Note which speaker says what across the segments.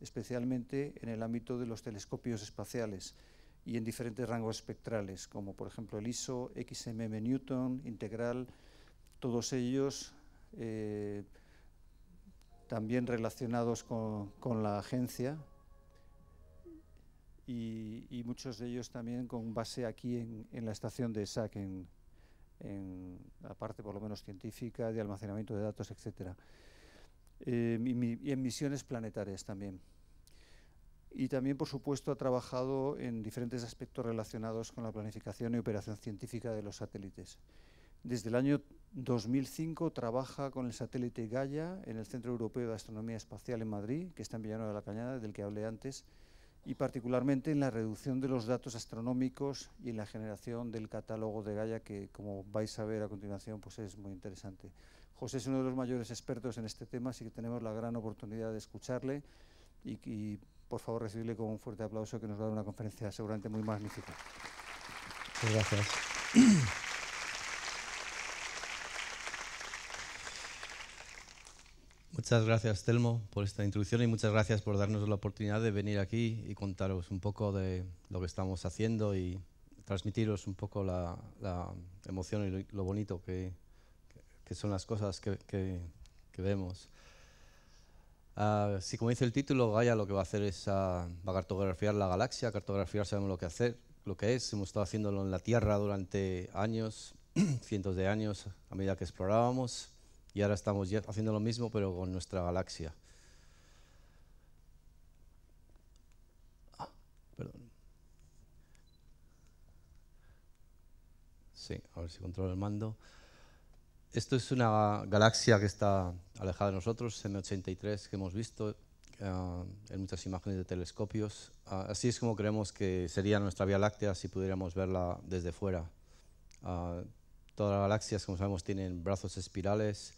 Speaker 1: especialmente en el ámbito de los telescopios espaciales y en diferentes rangos espectrales, como por ejemplo el ISO, XMM Newton, Integral, todos ellos eh, también relacionados con, la agencia y, muchos de ellos también con base aquí en, la estación de SAC, en, la parte por lo menos científica, de almacenamiento de datos, etc. Eh, y, en misiones planetarias también. Y también, por supuesto, ha trabajado en diferentes aspectos relacionados con la planificación y operación científica de los satélites. Desde el año 2005 trabaja con el satélite Gaia en el Centro Europeo de Astronomía Espacial en Madrid, que está en Villanueva de la Cañada, del que hablé antes, y particularmente en la reducción de los datos astronómicos y en la generación del catálogo de Gaia, que como vais a ver a continuación, pues es muy interesante. José es uno de los mayores expertos en este tema, así que tenemos la gran oportunidad de escucharle y, y por favor recibirle con un fuerte aplauso que nos va a dar una conferencia seguramente muy magnífica.
Speaker 2: Muchas gracias. Muchas gracias, Telmo, por esta introducción y muchas gracias por darnos la oportunidad de venir aquí y contaros un poco de lo que estamos haciendo y transmitiros un poco la, emoción y lo, bonito que, son las cosas que, vemos. Uh, si como dice el título, Gaia lo que va a hacer es uh, va a cartografiar la galaxia, cartografiar sabemos lo que hacer, lo que es, hemos estado haciéndolo en la Tierra durante años, cientos de años, a medida que explorábamos y ahora estamos haciendo lo mismo, pero con nuestra galaxia. Ah, perdón. Sí, a ver si controlo el mando. Esto es una galaxia que está alejada de nosotros, M83, que hemos visto ah, en muchas imágenes de telescopios. Ah, así es como creemos que sería nuestra Vía Láctea si pudiéramos verla desde fuera. todas las galaxias, como sabemos, tienen brazos espirales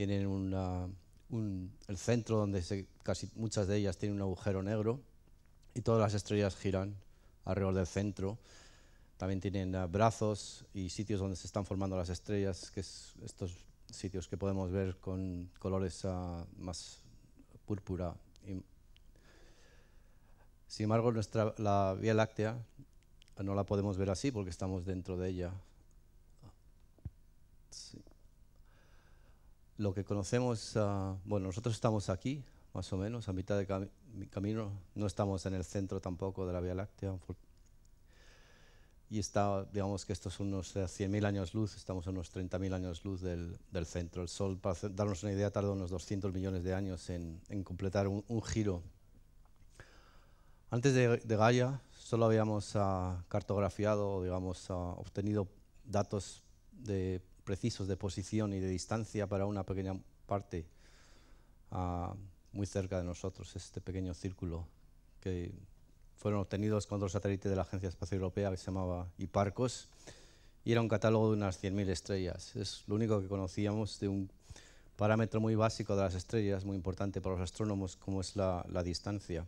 Speaker 2: tienen un, el centro donde casi muchas de ellas tienen un agujero negro y todas las estrellas giran alrededor del centro. También tienen ah, brazos y sitios donde se están formando las estrellas, que es estos sitios que podemos ver con colores ah, más púrpura. sin embargo, nuestra, la Vía Láctea no la podemos ver así porque estamos dentro de ella. Lo que conocemos, ah, bueno, nosotros estamos aquí, más o menos, a mitad de camino, no estamos en el centro tampoco de la Vía Láctea. Y está, digamos que estos unos 100.000 años luz, estamos a unos 30.000 años luz del, del, centro. El Sol, para darnos una idea, tarda unos 200 millones de años en, en completar un, giro. Antes de, de Gaia, solo habíamos uh, cartografiado, digamos, uh, obtenido datos de precisos de posición y de distancia para una pequeña parte ah, muy cerca de nosotros, este pequeño círculo que fueron obtenidos con otro satélite de la Agencia Espacial Europea que se llamaba Hiparcos y era un catálogo de unas 100.000 estrellas. Es lo único que conocíamos de un parámetro muy básico de las estrellas, muy importante para los astrónomos, como es la distancia.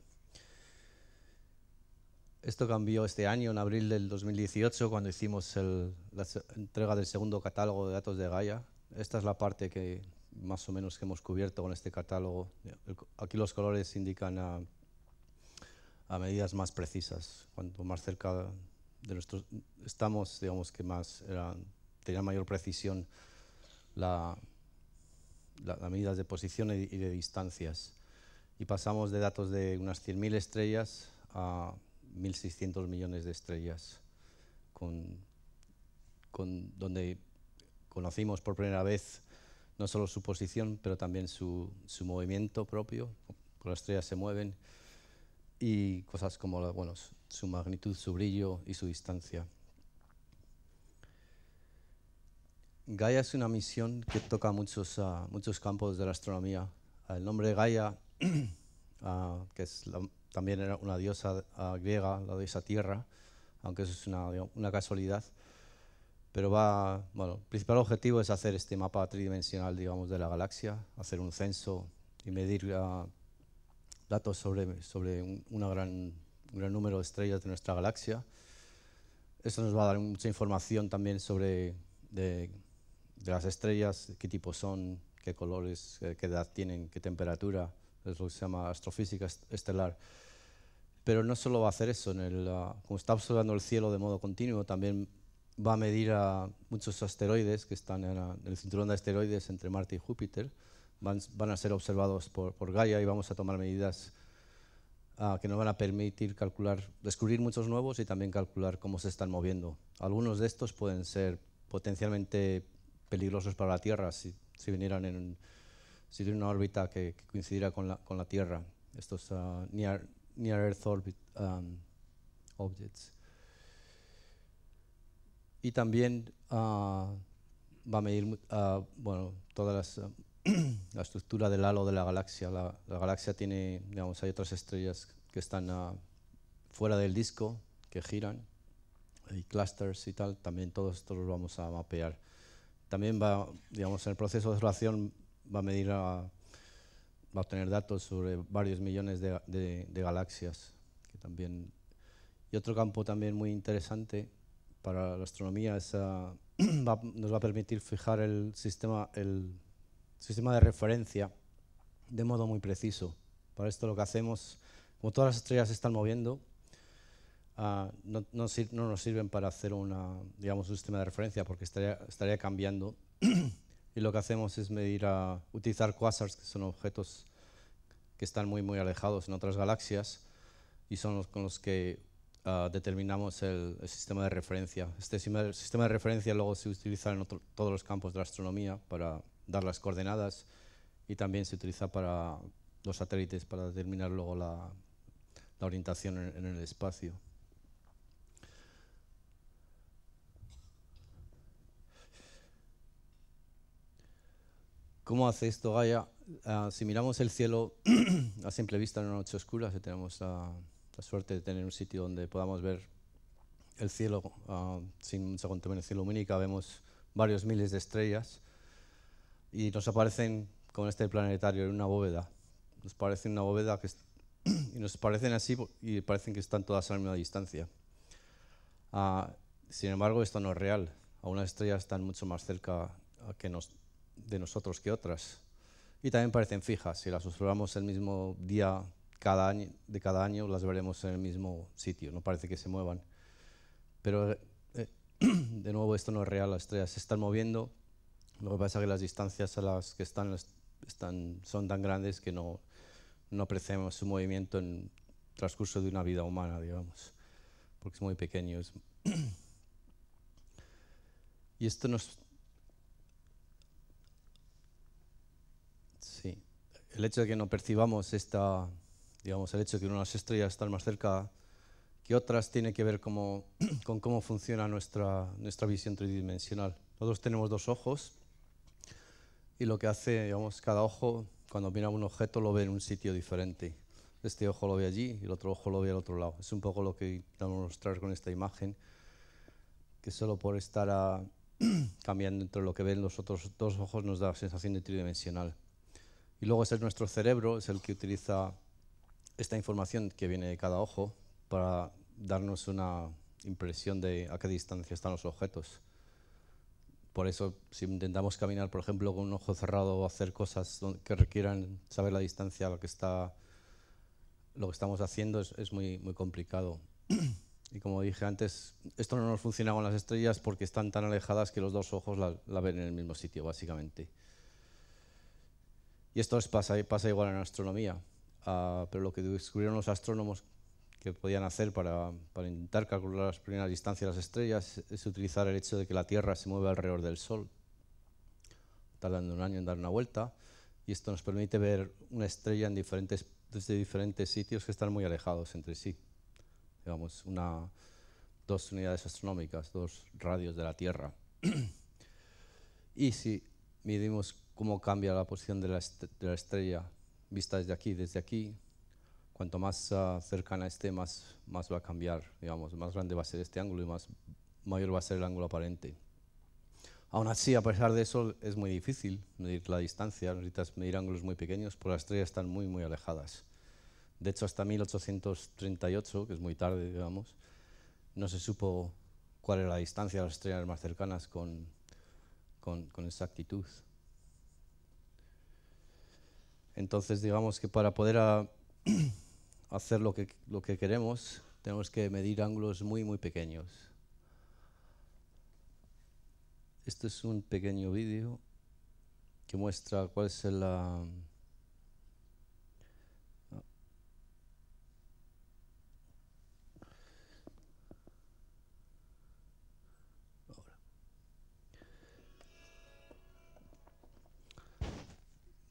Speaker 2: Esto cambió este año, en abril del 2018, cuando hicimos la entrega del segundo catálogo de datos de Gaia. Esta es la parte que más o menos que hemos cubierto con este catálogo. Aquí los colores indican a, medidas más precisas. Cuanto más cerca de nuestros estamos, digamos que más tenía mayor precisión las medidas de posición y, y de distancias. Y pasamos de datos de unas 100.000 estrellas a 1.600 millones de estrellas, con, con, donde conocimos por primera vez no solo su posición, pero también su, su movimiento propio, las estrellas se mueven, y cosas como bueno, su magnitud, su brillo y su distancia. Gaia es una misión que toca muchos, uh, muchos campos de la astronomía. El nombre Gaia, uh, que es la, también era una diosa uh, griega, la diosa tierra, aunque eso es una, una, casualidad. Pero va, bueno, el principal objetivo es hacer este mapa tridimensional, digamos, de la galaxia, hacer un censo y medir datos sobre, sobre un, una gran, gran número de estrellas de nuestra galaxia. Eso nos va a dar mucha información también sobre de, de las estrellas, qué tipo son, qué colores, qué edad tienen, qué temperatura, es lo que se llama astrofísica estelar. Pero no solo va a hacer eso, en el, ah, como está observando el cielo de modo continuo, también va a medir a muchos asteroides que están en, el cinturón de asteroides entre Marte y Júpiter. Van, a ser observados por, Gaia y vamos a tomar medidas ah, que nos van a permitir calcular, descubrir muchos nuevos y también calcular cómo se están moviendo. Algunos de estos pueden ser potencialmente peligrosos para la Tierra si, si vinieran en si una órbita que, coincidiera con la, con la, Tierra. Estos uh, near, near, Earth orbit um, objects. Y también uh, va a medir uh, bueno, toda las, la estructura del halo de la galaxia. La, la, galaxia tiene, digamos, hay otras estrellas que están fuera del disco, que giran, hay clusters y tal, también todos estos los vamos a mapear. También va, digamos, en el proceso de observación va a medir, a, va a obtener datos sobre varios millones de, de, de galaxias. Que también, y otro campo también muy interesante para la astronomía es, uh, va, nos va a permitir fijar el sistema, el sistema de referencia de modo muy preciso. Para esto lo que hacemos, como todas las estrellas se están moviendo, uh, no, no, no, nos sirven para hacer una, digamos, un sistema de referencia porque estaría, estaría cambiando y lo que hacemos es medir a utilizar quasars, que son objetos que están muy, muy alejados en otras galaxias y son los con los que uh, determinamos el, el, sistema de referencia. Este sistema de referencia luego se utiliza en otro, todos los campos de la astronomía para dar las coordenadas y también se utiliza para los satélites para determinar luego la, orientación en, el espacio. ¿Cómo hace esto Gaia? Uh, si miramos el cielo a simple vista en una noche oscura, si tenemos la, la, suerte de tener un sitio donde podamos ver el cielo uh, sin mucha contaminación lumínica, vemos varios miles de estrellas y nos aparecen con este planetario en una bóveda. Nos parece una bóveda que y nos parecen así y parecen que están todas a la misma distancia. Uh, sin embargo, esto no es real. Algunas estrellas están mucho más cerca que nos, de nosotros que otras. Y también parecen fijas. Si las observamos el mismo día cada año, de cada año, las veremos en el mismo sitio. No parece que se muevan. Pero, eh, de nuevo, esto no es real. Las estrellas se están moviendo. Lo que pasa es que las distancias a las que están, están son tan grandes que no, no apreciamos su movimiento en el transcurso de una vida humana, digamos, porque es muy pequeño. Es y esto nos, Sí. El hecho de que no percibamos esta, digamos, el hecho de que unas estrellas están más cerca que otras tiene que ver con cómo funciona nuestra, nuestra visión tridimensional. Nosotros tenemos dos ojos y lo que hace, digamos, cada ojo, cuando mira un objeto, lo ve en un sitio diferente. Este ojo lo ve allí y el otro ojo lo ve al otro lado. Es un poco lo que intentamos mostrar con esta imagen, que solo por estar a, cambiando entre lo que ven los otros dos ojos nos da la sensación de tridimensional. Y luego es nuestro cerebro, es el que utiliza esta información que viene de cada ojo para darnos una impresión de a qué distancia están los objetos. Por eso, si intentamos caminar, por ejemplo, con un ojo cerrado o hacer cosas que requieran saber la distancia a lo que, está, lo que estamos haciendo, es, es muy, complicado. y como dije antes, esto no nos funciona con las estrellas porque están tan alejadas que los dos ojos la, la ven en el mismo sitio, básicamente. Y esto pasa, pasa igual en astronomía, uh, pero lo que descubrieron los astrónomos que podían hacer para, para, intentar calcular las primeras distancias de las estrellas es utilizar el hecho de que la Tierra se mueve alrededor del Sol, tardando un año en dar una vuelta, y esto nos permite ver una estrella en diferentes, desde diferentes sitios que están muy alejados entre sí. Digamos, una, dos unidades astronómicas, dos radios de la Tierra. y si midimos cómo cambia la posición de la, de la, estrella vista desde aquí, desde aquí. Cuanto más uh, cercana esté, más, más va a cambiar, digamos, más grande va a ser este ángulo y más mayor va a ser el ángulo aparente. Aún así, a pesar de eso, es muy difícil medir la distancia, necesitas medir ángulos muy pequeños, porque las estrellas están muy, muy alejadas. De hecho, hasta 1838, que es muy tarde, digamos, no se supo cuál era la distancia de las estrellas más cercanas con, con, con exactitud. Entonces, digamos que para poder a- hacer lo que, lo que queremos, tenemos que medir ángulos muy, muy pequeños. Este es un pequeño vídeo que muestra cuál es el... ah,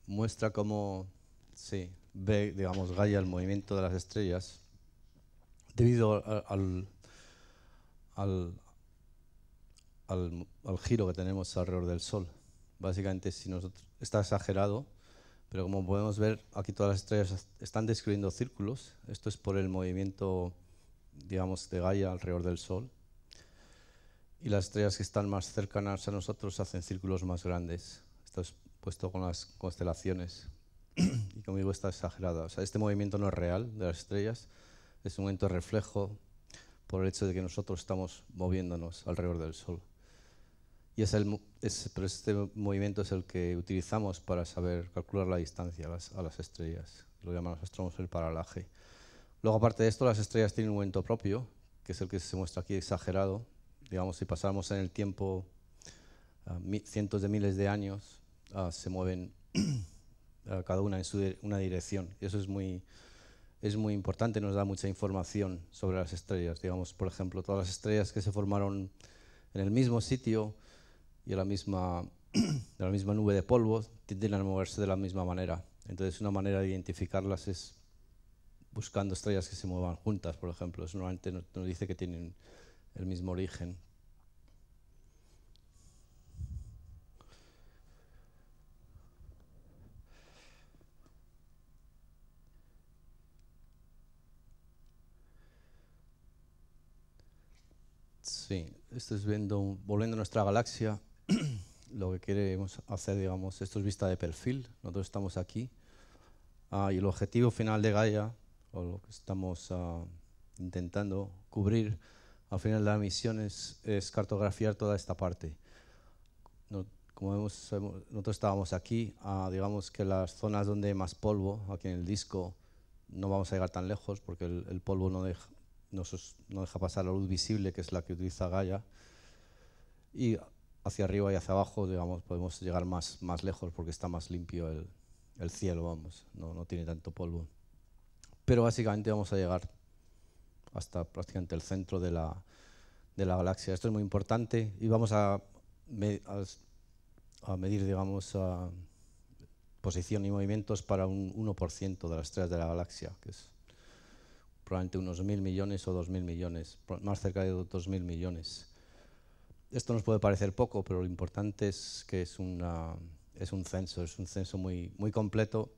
Speaker 2: muestra cómo sí, ve, digamos, Gaia el movimiento de las estrellas debido al, al, al- al giro que tenemos alrededor del Sol. Básicamente, si nosotros, está exagerado, pero como podemos ver, aquí todas las estrellas están describiendo círculos. Esto es por el movimiento, digamos, de Gaia alrededor del Sol. Y las estrellas que están más cercanas a nosotros hacen círculos más grandes. Esto es puesto con las constelaciones. y como digo, está exagerada. O sea, este movimiento no es real de las estrellas, es un movimiento reflejo por el hecho de que nosotros estamos moviéndonos alrededor del Sol. Y es el, es- pero este movimiento es el que utilizamos para saber calcular la distancia a las, a las estrellas. Lo llaman los astrónomos el paralaje. Luego, aparte de esto, las estrellas tienen un movimiento propio, que es el que se muestra aquí exagerado. Digamos, si pasáramos en el tiempo ah, mi- cientos de miles de años, ah, se mueven cada una en su una dirección. Eso es muy, es muy importante, nos da mucha información sobre las estrellas. Digamos, por ejemplo, todas las estrellas que se formaron en el mismo sitio y en la misma, de la misma nube de polvo tienden a moverse de la misma manera. Entonces, una manera de identificarlas es buscando estrellas que se muevan juntas, por ejemplo. Eso normalmente nos dice que tienen el mismo origen. Sí, esto es viendo, volviendo a nuestra galaxia, lo que queremos hacer, digamos, esto es vista de perfil, nosotros estamos aquí, ah, y el objetivo final de Gaia, o lo que estamos ah, intentando cubrir al final de la misión es, es cartografiar toda esta parte. No- como hemos- nosotros estábamos aquí, ah, digamos que las zonas donde hay más polvo, aquí en el disco, no vamos a llegar tan lejos porque el, el polvo no deja, no, deja pasar la luz visible, que es la que utiliza Gaia. Y hacia arriba y hacia abajo, digamos, podemos llegar más, más lejos porque está más limpio el, el cielo, vamos, no, no tiene tanto polvo. Pero básicamente vamos a llegar hasta prácticamente el centro de la, de la galaxia. Esto es muy importante y vamos a, a medir, digamos, posición y movimientos para un 1% de las estrellas de la galaxia, que es probablemente unos mil millones o dos mil millones, más cerca de dos mil millones. Esto nos puede parecer poco, pero lo importante es que es, una, es un censo, es un censo muy, muy completo.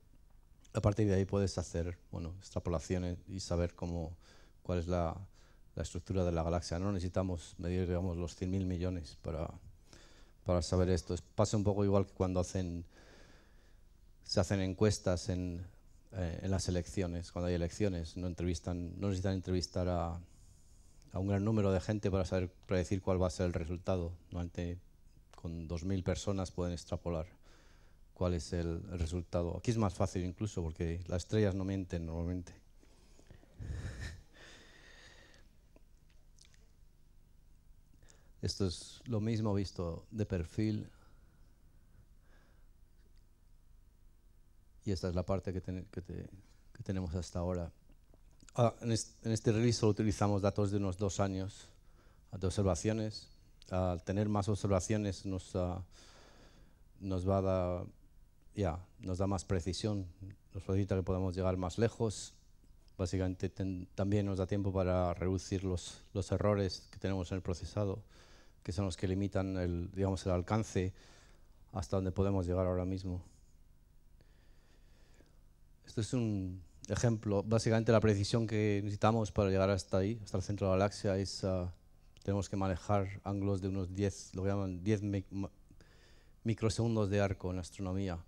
Speaker 2: A partir de ahí puedes hacer bueno, extrapolaciones y saber cómo, cuál es la, la estructura de la galaxia. No necesitamos medir digamos, los 100.000 millones para, para saber esto. Es- pasa un poco igual que cuando hacen, se hacen encuestas en, eh, en las elecciones, cuando hay elecciones, no, entrevistan, no necesitan entrevistar a, un gran número de gente para saber predecir cuál va a ser el resultado. Normalmente con 2.000 personas pueden extrapolar cuál es el resultado. Aquí es más fácil incluso porque las estrellas no mienten normalmente. Esto es lo mismo visto de perfil. Y esta es la parte que, ten- que te- que tenemos hasta ahora. Ah, en, es- en este release utilizamos datos de unos dos años de observaciones. Al tener más observaciones nos, ah, nos va a nos da más precisión, nos facilita que podamos llegar más lejos. Básicamente también nos da tiempo para reducir los, los errores que tenemos en el procesado, que son los que limitan el, digamos, el alcance hasta donde podemos llegar ahora mismo. Esto es un ejemplo. Básicamente la precisión que necesitamos para llegar hasta ahí, hasta el centro de la galaxia, es ah, tenemos que manejar ángulos de unos 10, lo que llaman 10 mic- microsegundos de arco en astronomía.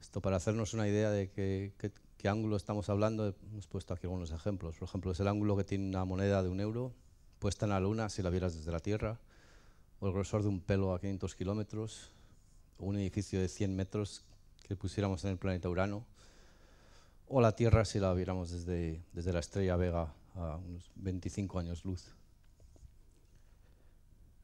Speaker 2: Esto para hacernos una idea de qué, qué- qué ángulo estamos hablando, hemos puesto aquí algunos ejemplos. Por ejemplo, es el ángulo que tiene una moneda de un euro puesta en la Luna si la vieras desde la Tierra, o el grosor de un pelo a 500 kilómetros, o un edificio de 100 metros que pusiéramos en el planeta Urano. O la Tierra si la viéramos desde, desde la estrella Vega a unos 25 años luz.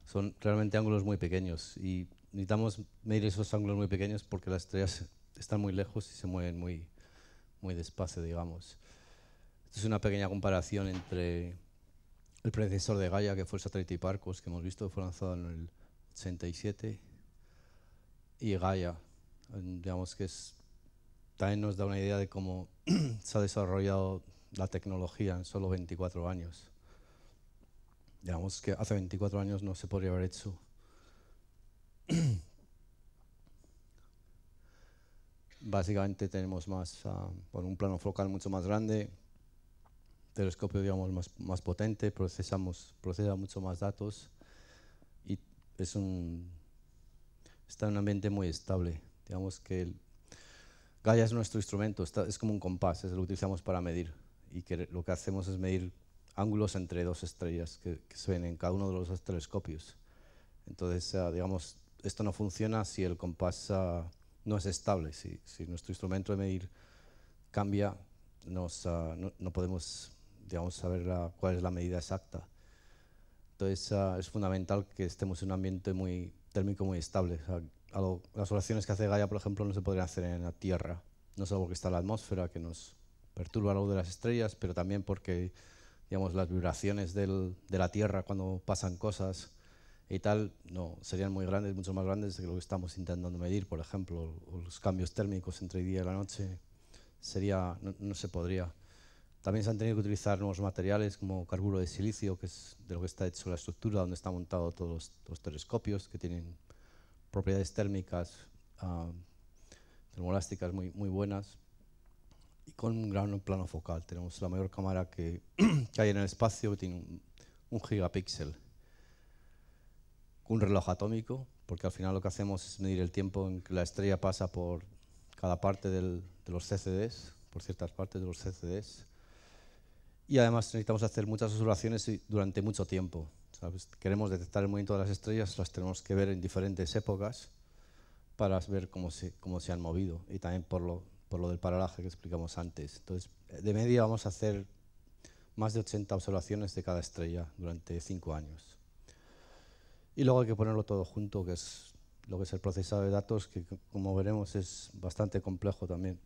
Speaker 2: Son realmente ángulos muy pequeños y necesitamos medir esos ángulos muy pequeños porque las estrellas están muy lejos y se mueven muy, muy despacio, digamos. Esta es una pequeña comparación entre el predecesor de Gaia, que fue el satélite Hiparcos, que hemos visto, fue lanzado en el 87, y Gaia, digamos que es, también nos da una idea de cómo se ha desarrollado la tecnología en solo 24 años. Digamos que hace 24 años no se podría haber hecho. Básicamente tenemos más, uh, por un plano focal mucho más grande, telescopio digamos más, más potente, procesamos, procesa mucho más datos y es un, está en un ambiente muy estable. Digamos que Gaia es nuestro instrumento, está, es como un compás, es lo utilizamos para medir y que lo que hacemos es medir ángulos entre dos estrellas que, que se ven en cada uno de los telescopios. Entonces, uh, digamos, esto no funciona si el compás uh, no es estable, si, si, nuestro instrumento de medir cambia, nos, uh, no, no, podemos digamos, saber la, cuál es la medida exacta. Entonces es fundamental que estemos en un ambiente muy térmico muy estable. O sea, las oraciones que hace Gaia, por ejemplo, no se podrían hacer en la Tierra, no solo porque está la atmósfera que nos perturba la luz de las estrellas, pero también porque digamos, las vibraciones del, de la Tierra cuando pasan cosas y tal no, serían muy grandes, mucho más grandes de lo que estamos intentando medir, por ejemplo, los cambios térmicos entre el día y la noche, sería, no, no se podría. También se han tenido que utilizar nuevos materiales como carburo de silicio, que es de lo que está hecho la estructura donde están montados todos los, los telescopios, que tienen propiedades térmicas, uh, termolásticas muy, muy buenas, y con un gran plano focal. Tenemos la mayor cámara que, hay en el espacio, tiene un, un gigapíxel. Un reloj atómico, porque al final lo que hacemos es medir el tiempo en que la estrella pasa por cada parte de los CCDs, por ciertas partes de los CCDs y además necesitamos hacer muchas observaciones durante mucho tiempo. ¿Sabes? Queremos detectar el movimiento de las estrellas, las tenemos que ver en diferentes épocas para ver cómo se, cómo se han movido y también por lo, por lo del paralaje que explicamos antes. Entonces, de media vamos a hacer más de 80 observaciones de cada estrella durante 5 años. Y luego hay que ponerlo todo junto, que es lo que es el procesado de datos, que como veremos es bastante complejo también.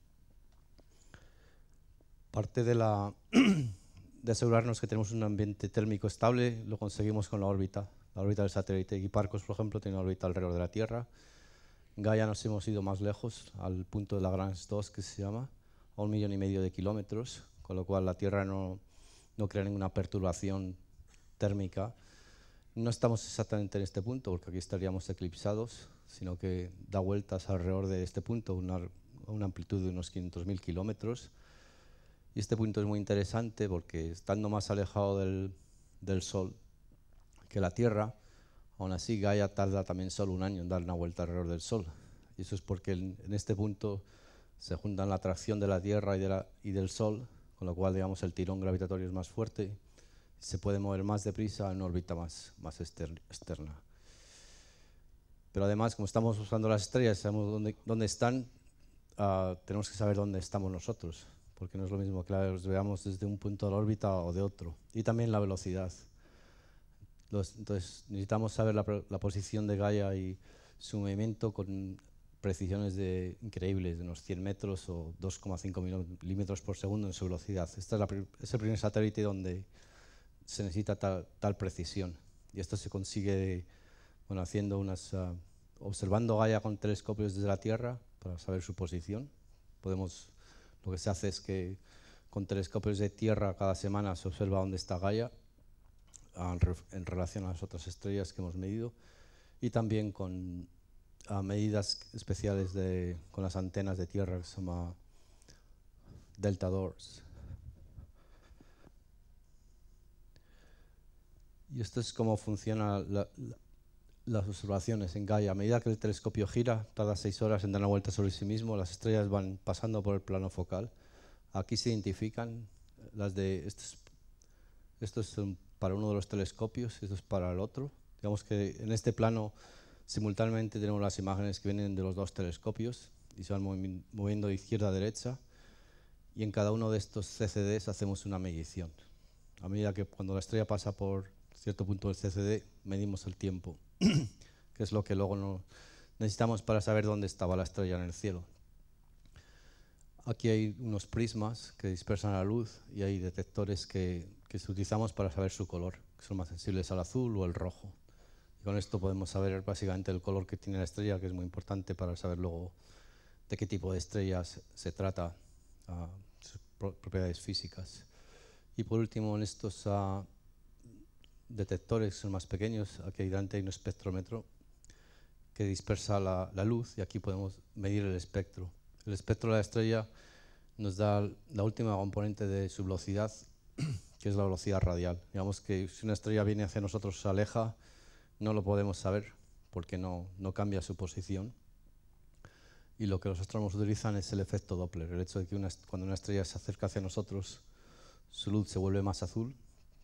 Speaker 2: Parte de la de asegurarnos que tenemos un ambiente térmico estable, lo conseguimos con la órbita. La órbita del satélite Hipparcos, por ejemplo, tiene una órbita alrededor de la Tierra. Gaia nos hemos ido más lejos, al punto de Lagrange 2, que se llama, a un millón y medio de kilómetros, con lo cual la Tierra no, no crea ninguna perturbación térmica. No estamos exactamente en este punto, porque aquí estaríamos eclipsados, sino que da vueltas alrededor de este punto, una, una amplitud de unos 500.000 kilómetros. Y este punto es muy interesante porque estando más alejado del, Sol que la Tierra, aún así Gaia tarda también solo un año en dar una vuelta alrededor del Sol. Y eso es porque en, este punto se juntan la atracción de la Tierra y, de la, y, del Sol, con lo cual digamos el tirón gravitatorio es más fuerte, se puede mover más deprisa en una órbita más, externa. Pero además, como estamos usando las estrellas, sabemos dónde, están, uh, tenemos que saber dónde estamos nosotros porque no es lo mismo que los veamos desde un punto de la órbita o de otro. Y también la velocidad. Los, entonces necesitamos saber la, la, posición de Gaia y su movimiento con precisiones de, increíbles, de unos 100 metros o 2,5 milímetros por segundo en su velocidad. Este es, la, es, el primer satélite donde se necesita tal, tal, precisión. Y esto se consigue bueno, haciendo unas, uh, observando Gaia con telescopios desde la Tierra para saber su posición. Podemos lo que se hace es que con telescopios de tierra cada semana se observa dónde está Gaia en relación a las otras estrellas que hemos medido y también con medidas especiales de, con las antenas de tierra que se llama Delta Doors. Y esto es cómo funciona la, la, las observaciones en Gaia. A medida que el telescopio gira, tarda seis horas en dar una vuelta sobre sí mismo, las estrellas van pasando por el plano focal. Aquí se identifican las de... Estos, estos son para uno de los telescopios, esto es para el otro. Digamos que en este plano simultáneamente tenemos las imágenes que vienen de los dos telescopios y se van moviendo de izquierda a derecha. y en cada uno de estos CCDs hacemos una medición. A medida que cuando la estrella pasa por cierto punto del CCD, medimos el tiempo, que es lo que luego necesitamos para saber dónde estaba la estrella en el cielo. Aquí hay unos prismas que dispersan la luz y hay detectores que, que utilizamos para saber su color, que son más sensibles al azul o al rojo. Y con esto podemos saber básicamente el color que tiene la estrella, que es muy importante para saber luego de qué tipo de estrellas se trata, uh, sus propiedades físicas. Y por último, en estos uh, detectores son más pequeños, aquí delante hay un espectrómetro que dispersa la, la, luz y aquí podemos medir el espectro. El espectro de la estrella nos da la última componente de su velocidad, que es la velocidad radial. Digamos que si una estrella viene hacia nosotros, se aleja, no lo podemos saber porque no, no cambia su posición y lo que los astrónomos utilizan es el efecto Doppler, el hecho de que cuando una estrella se acerca hacia nosotros, su luz se vuelve más azul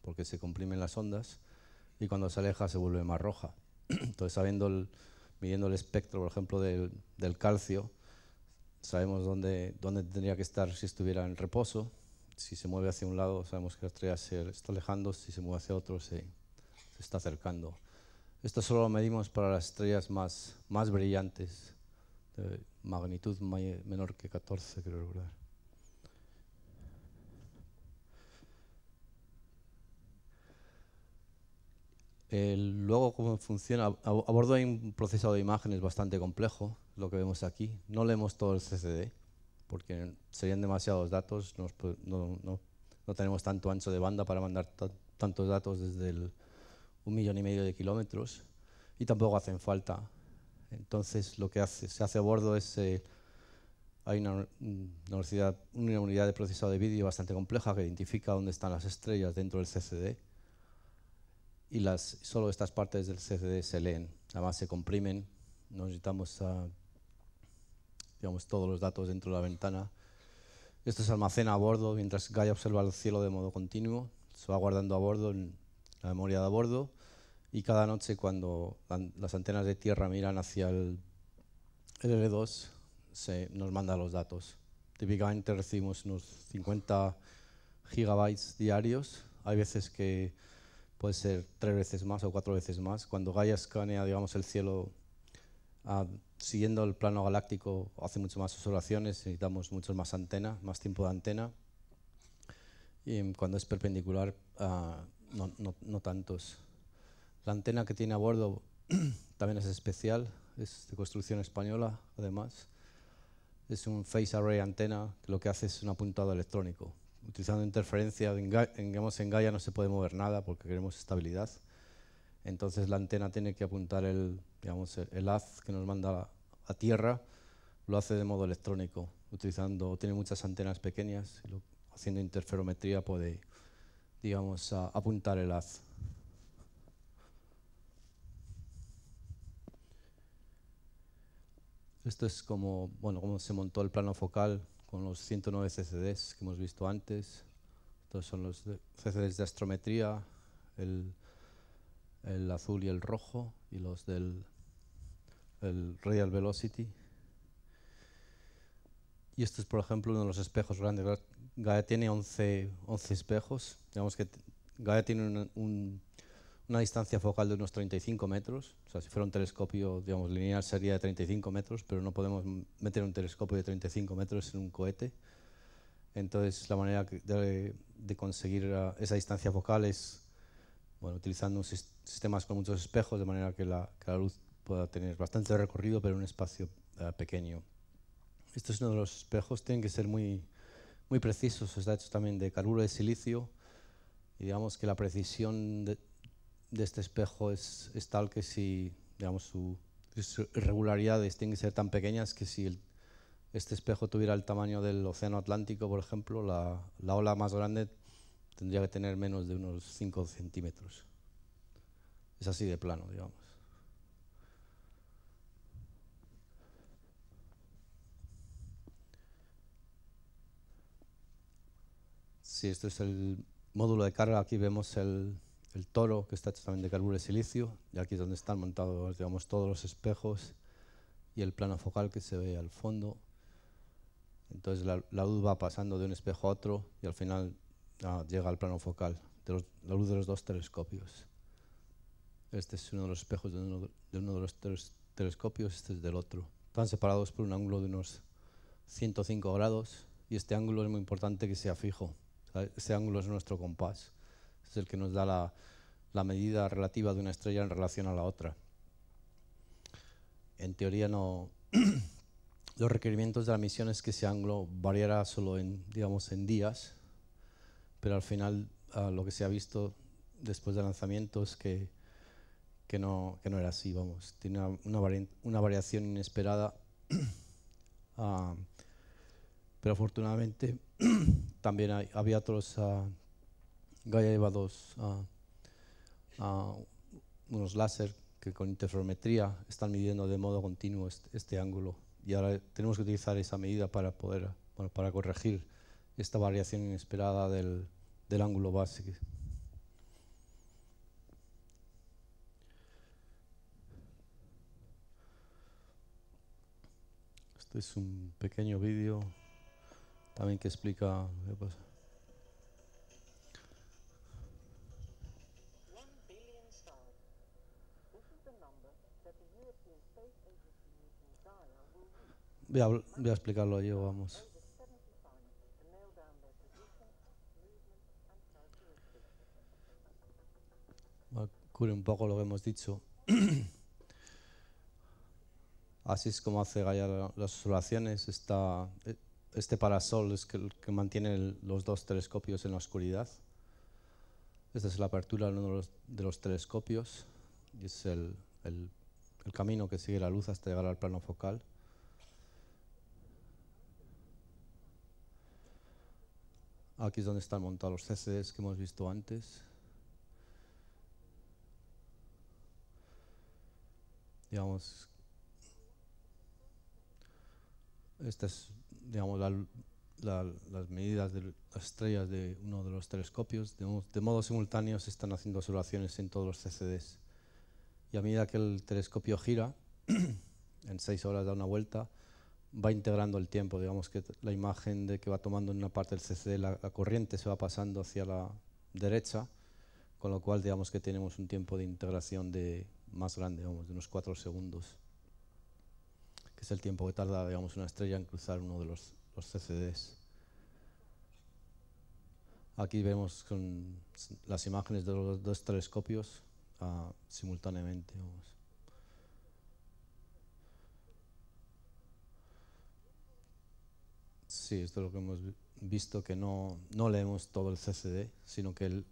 Speaker 2: porque se comprimen las ondas y cuando se aleja se vuelve más roja. Entonces, sabiendo midiendo el espectro, por ejemplo, del, del, calcio, sabemos dónde, dónde tendría que estar si estuviera en reposo. Si se mueve hacia un lado, sabemos que la estrella se está alejando, si se mueve hacia otro, se, se está acercando. Esto solo lo medimos para las estrellas más, más brillantes, de magnitud menor que 14, creo recordar. Luego, cómo funciona. A, bordo hay un procesador de imágenes bastante complejo, lo que vemos aquí. No leemos todo el CCD, porque serían demasiados datos. no, no, no, tenemos tanto ancho de banda para mandar tantos datos desde el un millón y medio de kilómetros. Y tampoco hacen falta entonces lo que hace, se hace a bordo es, eh, hay una, una, unidad de procesado de vídeo bastante compleja que identifica dónde están las estrellas dentro del CCD y las, solo estas partes del CCD se leen, además se comprimen, no necesitamos uh, digamos, todos los datos dentro de la ventana. Esto se almacena a bordo mientras Gaia observa el cielo de modo continuo, se va guardando a bordo en la memoria de a bordo y cada noche cuando las antenas de tierra miran hacia el, L2 se nos manda los datos. Típicamente recibimos unos 50 gigabytes diarios. Hay veces que puede ser tres veces más o cuatro veces más. Cuando Gaia escanea digamos, el cielo ah, siguiendo el plano galáctico, hace mucho más observaciones, necesitamos mucho más antena, más tiempo de antena. Y cuando es perpendicular, ah, no, no, no tantos. La antena que tiene a bordo también es especial, es de construcción española además. Es un phase array antena que lo que hace es un apuntado electrónico. Utilizando interferencia, en, digamos, en Gaia no se puede mover nada porque queremos estabilidad. Entonces la antena tiene que apuntar el, digamos, el haz que nos manda a tierra, lo hace de modo electrónico, utilizando, tiene muchas antenas pequeñas, y haciendo interferometría puede, digamos, apuntar el haz. Esto es como, bueno, cómo se montó el plano focal con los 109 CCDs que hemos visto antes. Estos son los CCDs de astrometría, el, el, azul y el rojo, y los del el radial velocity. Y este es, por ejemplo, uno de los espejos grandes. Gaia tiene 11, 11 espejos. Digamos que Gaia tiene un una distancia focal de unos 35 metros. O sea, si fuera un telescopio digamos, lineal sería de 35 metros, pero no podemos meter un telescopio de 35 metros en un cohete. Entonces, la manera de, conseguir uh, esa distancia focal es bueno, utilizando sistemas con muchos espejos, de manera que la, luz pueda tener bastante recorrido, pero en un espacio uh, pequeño. Este es uno de los espejos, tienen que ser muy, muy precisos, está hecho también de carburo de silicio, y digamos que la precisión de, de este espejo es, tal que si, digamos, sus irregularidades tienen que ser tan pequeñas que si este espejo tuviera el tamaño del océano Atlántico, por ejemplo, la, la ola más grande tendría que tener menos de unos 5 centímetros. Es así de plano, digamos. Si esto es el módulo de carga, aquí vemos el, el toro, que está hecho también de carburo de silicio, y aquí es donde están montados digamos, todos los espejos y el plano focal que se ve al fondo. Entonces la, la luz va pasando de un espejo a otro y al final ah, llega al plano focal, de los- la luz de los dos telescopios. Este es uno de los espejos de uno de, los teles- telescopios, este es del otro. Están separados por un ángulo de unos 105 grados y este ángulo es muy importante que sea fijo. O sea, Este ángulo es nuestro compás, es el que nos da la, la medida relativa de una estrella en relación a la otra. En teoría no, los requerimientos de la misión es que ese ángulo variara solo en, digamos, en días, pero al final ah, lo que se ha visto después del lanzamiento es que, que, no, que no era así, vamos, tiene una, una, vari- una variación inesperada, ah, pero afortunadamente también hay- había otros, ah, Gaia lleva dos, ah, ah, unos láser que con interferometría están midiendo de modo continuo este, este ángulo y ahora tenemos que utilizar esa medida para poder bueno, para corregir esta variación inesperada del, del ángulo base. Este es un pequeño vídeo también que explica Voy a, voy a explicarlo yo, vamos.
Speaker 3: over 70 planets to nail down their position, movement, and characteristics.
Speaker 2: Va- cubre un poco lo que hemos dicho. Así es como hace Gaia la- las observaciones. Esta, e- este parasol es el que mantiene los dos telescopios en la oscuridad. Esta es la apertura de uno de los, telescopios y es el camino que sigue la luz hasta llegar al plano focal. Aquí es donde están montados los CCDs que hemos visto antes. digamos, estas, digamos, la- la- las medidas de las estrellas de uno de los telescopios, de, de modo simultáneo se están haciendo observaciones en todos los CCDs. Y a medida que el telescopio gira, en seis horas da una vuelta, va integrando el tiempo, digamos que la imagen de que va tomando en una parte del CCD, la, la corriente se va pasando hacia la derecha, con lo cual digamos que tenemos un tiempo de integración de más grande, digamos, de unos 4 segundos, que es el tiempo que tarda digamos, una estrella en cruzar uno de los, CCDs. Aquí vemos con las imágenes de los dos telescopios ah, simultáneamente. Sí, esto es lo que hemos vi- visto, que no, no leemos todo el CCD, sino que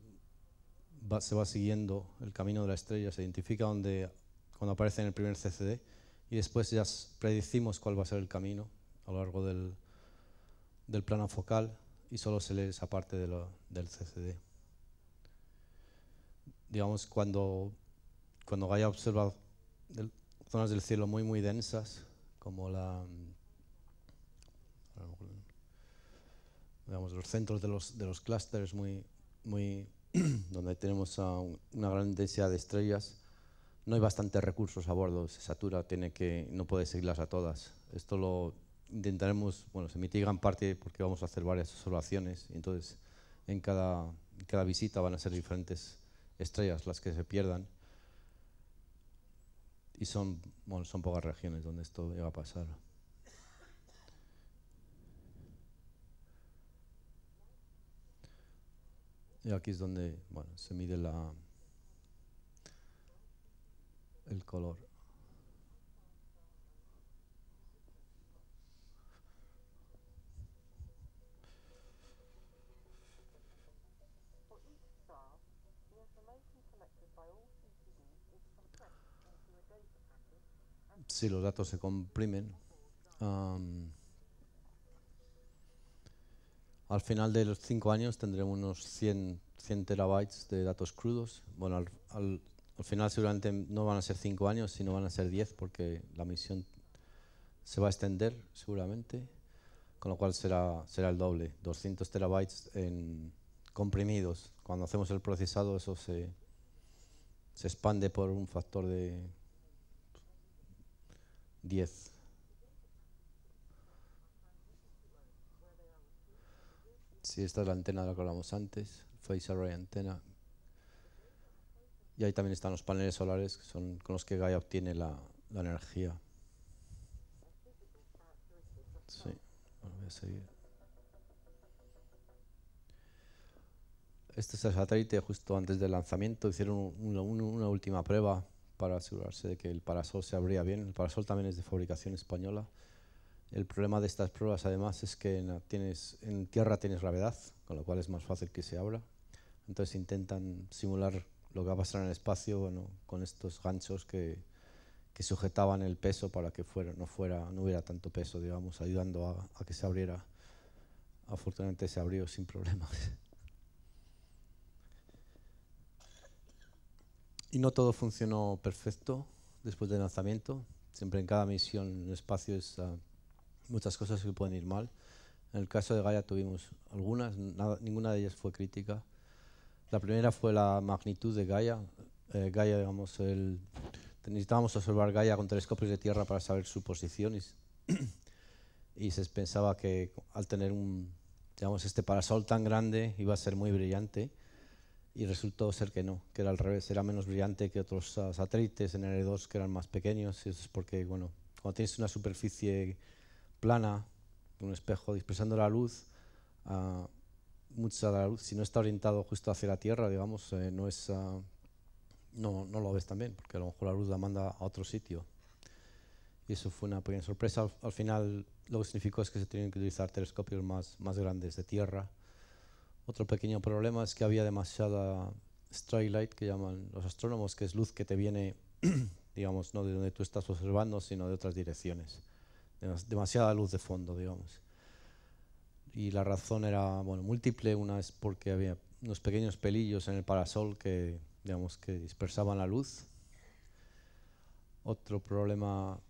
Speaker 2: se va siguiendo el camino de la estrella, se identifica donde, cuando aparece en el primer CCD y después ya s- predecimos cuál va a ser el camino a lo largo del, del plano focal y solo se lee esa parte del CCD. Digamos, cuando, cuando Gaia observa del- zonas del cielo muy, muy densas, como la, mm, a lo mejor, digamos, los centros de los, de los clústeres muy, muy, donde tenemos un- una gran densidad de estrellas, no hay bastantes recursos a bordo, se satura, tiene que, no puede seguirlas a todas. Esto lo intentaremos, bueno, se mitiga en parte porque vamos a hacer varias observaciones, y entonces en cada, en cada visita van a ser diferentes estrellas las que se pierdan. Y son, bueno, son pocas regiones donde esto llega a pasar. Y aquí es donde bueno, se mide la, el color. Si los datos se comprimen, am, al final de los cinco años tendremos unos 100, 100 terabytes de datos crudos. Bueno, al, al- al final seguramente no van a ser cinco años, sino van a ser 10 porque la misión se va a extender seguramente, con lo cual será, será el doble, 200 terabytes en comprimidos. Cuando hacemos el procesado eso se, se expande por un factor de 10. Sí, esta es la antena de la que hablamos antes, Phase Array Antena. Y ahí también están los paneles solares, que son con los que Gaia obtiene la, energía. Sí, voy a seguir. Este es el satélite justo antes del lanzamiento. Hicieron un- una, un- una última prueba para asegurarse de que el parasol se abría bien. El parasol también es de fabricación española. El problema de estas pruebas además es que en, tienes, en tierra tienes gravedad, con lo cual es más fácil que se abra. Entonces intentan simular lo que va a pasar en el espacio bueno, con estos ganchos que, que sujetaban el peso para que fuera, no, fuera, no hubiera tanto peso, digamos, ayudando a, a que se abriera. Afortunadamente se abrió sin problemas. Y no todo funcionó perfecto después del lanzamiento. Siempre en cada misión en el espacio es ah, muchas cosas que pueden ir mal. En el caso de Gaia tuvimos algunas, ninguna de ellas fue crítica. La primera fue la magnitud de Gaia. Eh, Gaia, digamos, el, necesitábamos observar Gaia con telescopios de tierra para saber su posición y, se pensaba que al tener digamos, este parasol tan grande iba a ser muy brillante y resultó ser que no, que era al revés, era menos brillante que otros satélites en R2 que eran más pequeños. Y eso es porque, bueno, cuando tienes una superficie plana, un espejo dispersando la luz, ah, mucha de la luz, si no está orientado justo hacia la Tierra, digamos, eh, no es ah, no, no lo ves también, porque a lo mejor la luz la manda a otro sitio. Y eso fue una pequeña sorpresa. Al, al final lo que significó es que se tenían que utilizar telescopios más, más grandes de tierra. Otro pequeño problema es que había demasiada stray light, que llaman los astrónomos, que es luz que te viene, digamos, no de donde tú estás observando, sino de otras direcciones. Demas- demasiada luz de fondo, digamos. Y la razón era, bueno, múltiple. Una es porque había unos pequeños pelillos en el parasol que, digamos, que dispersaban la luz. Otro problema,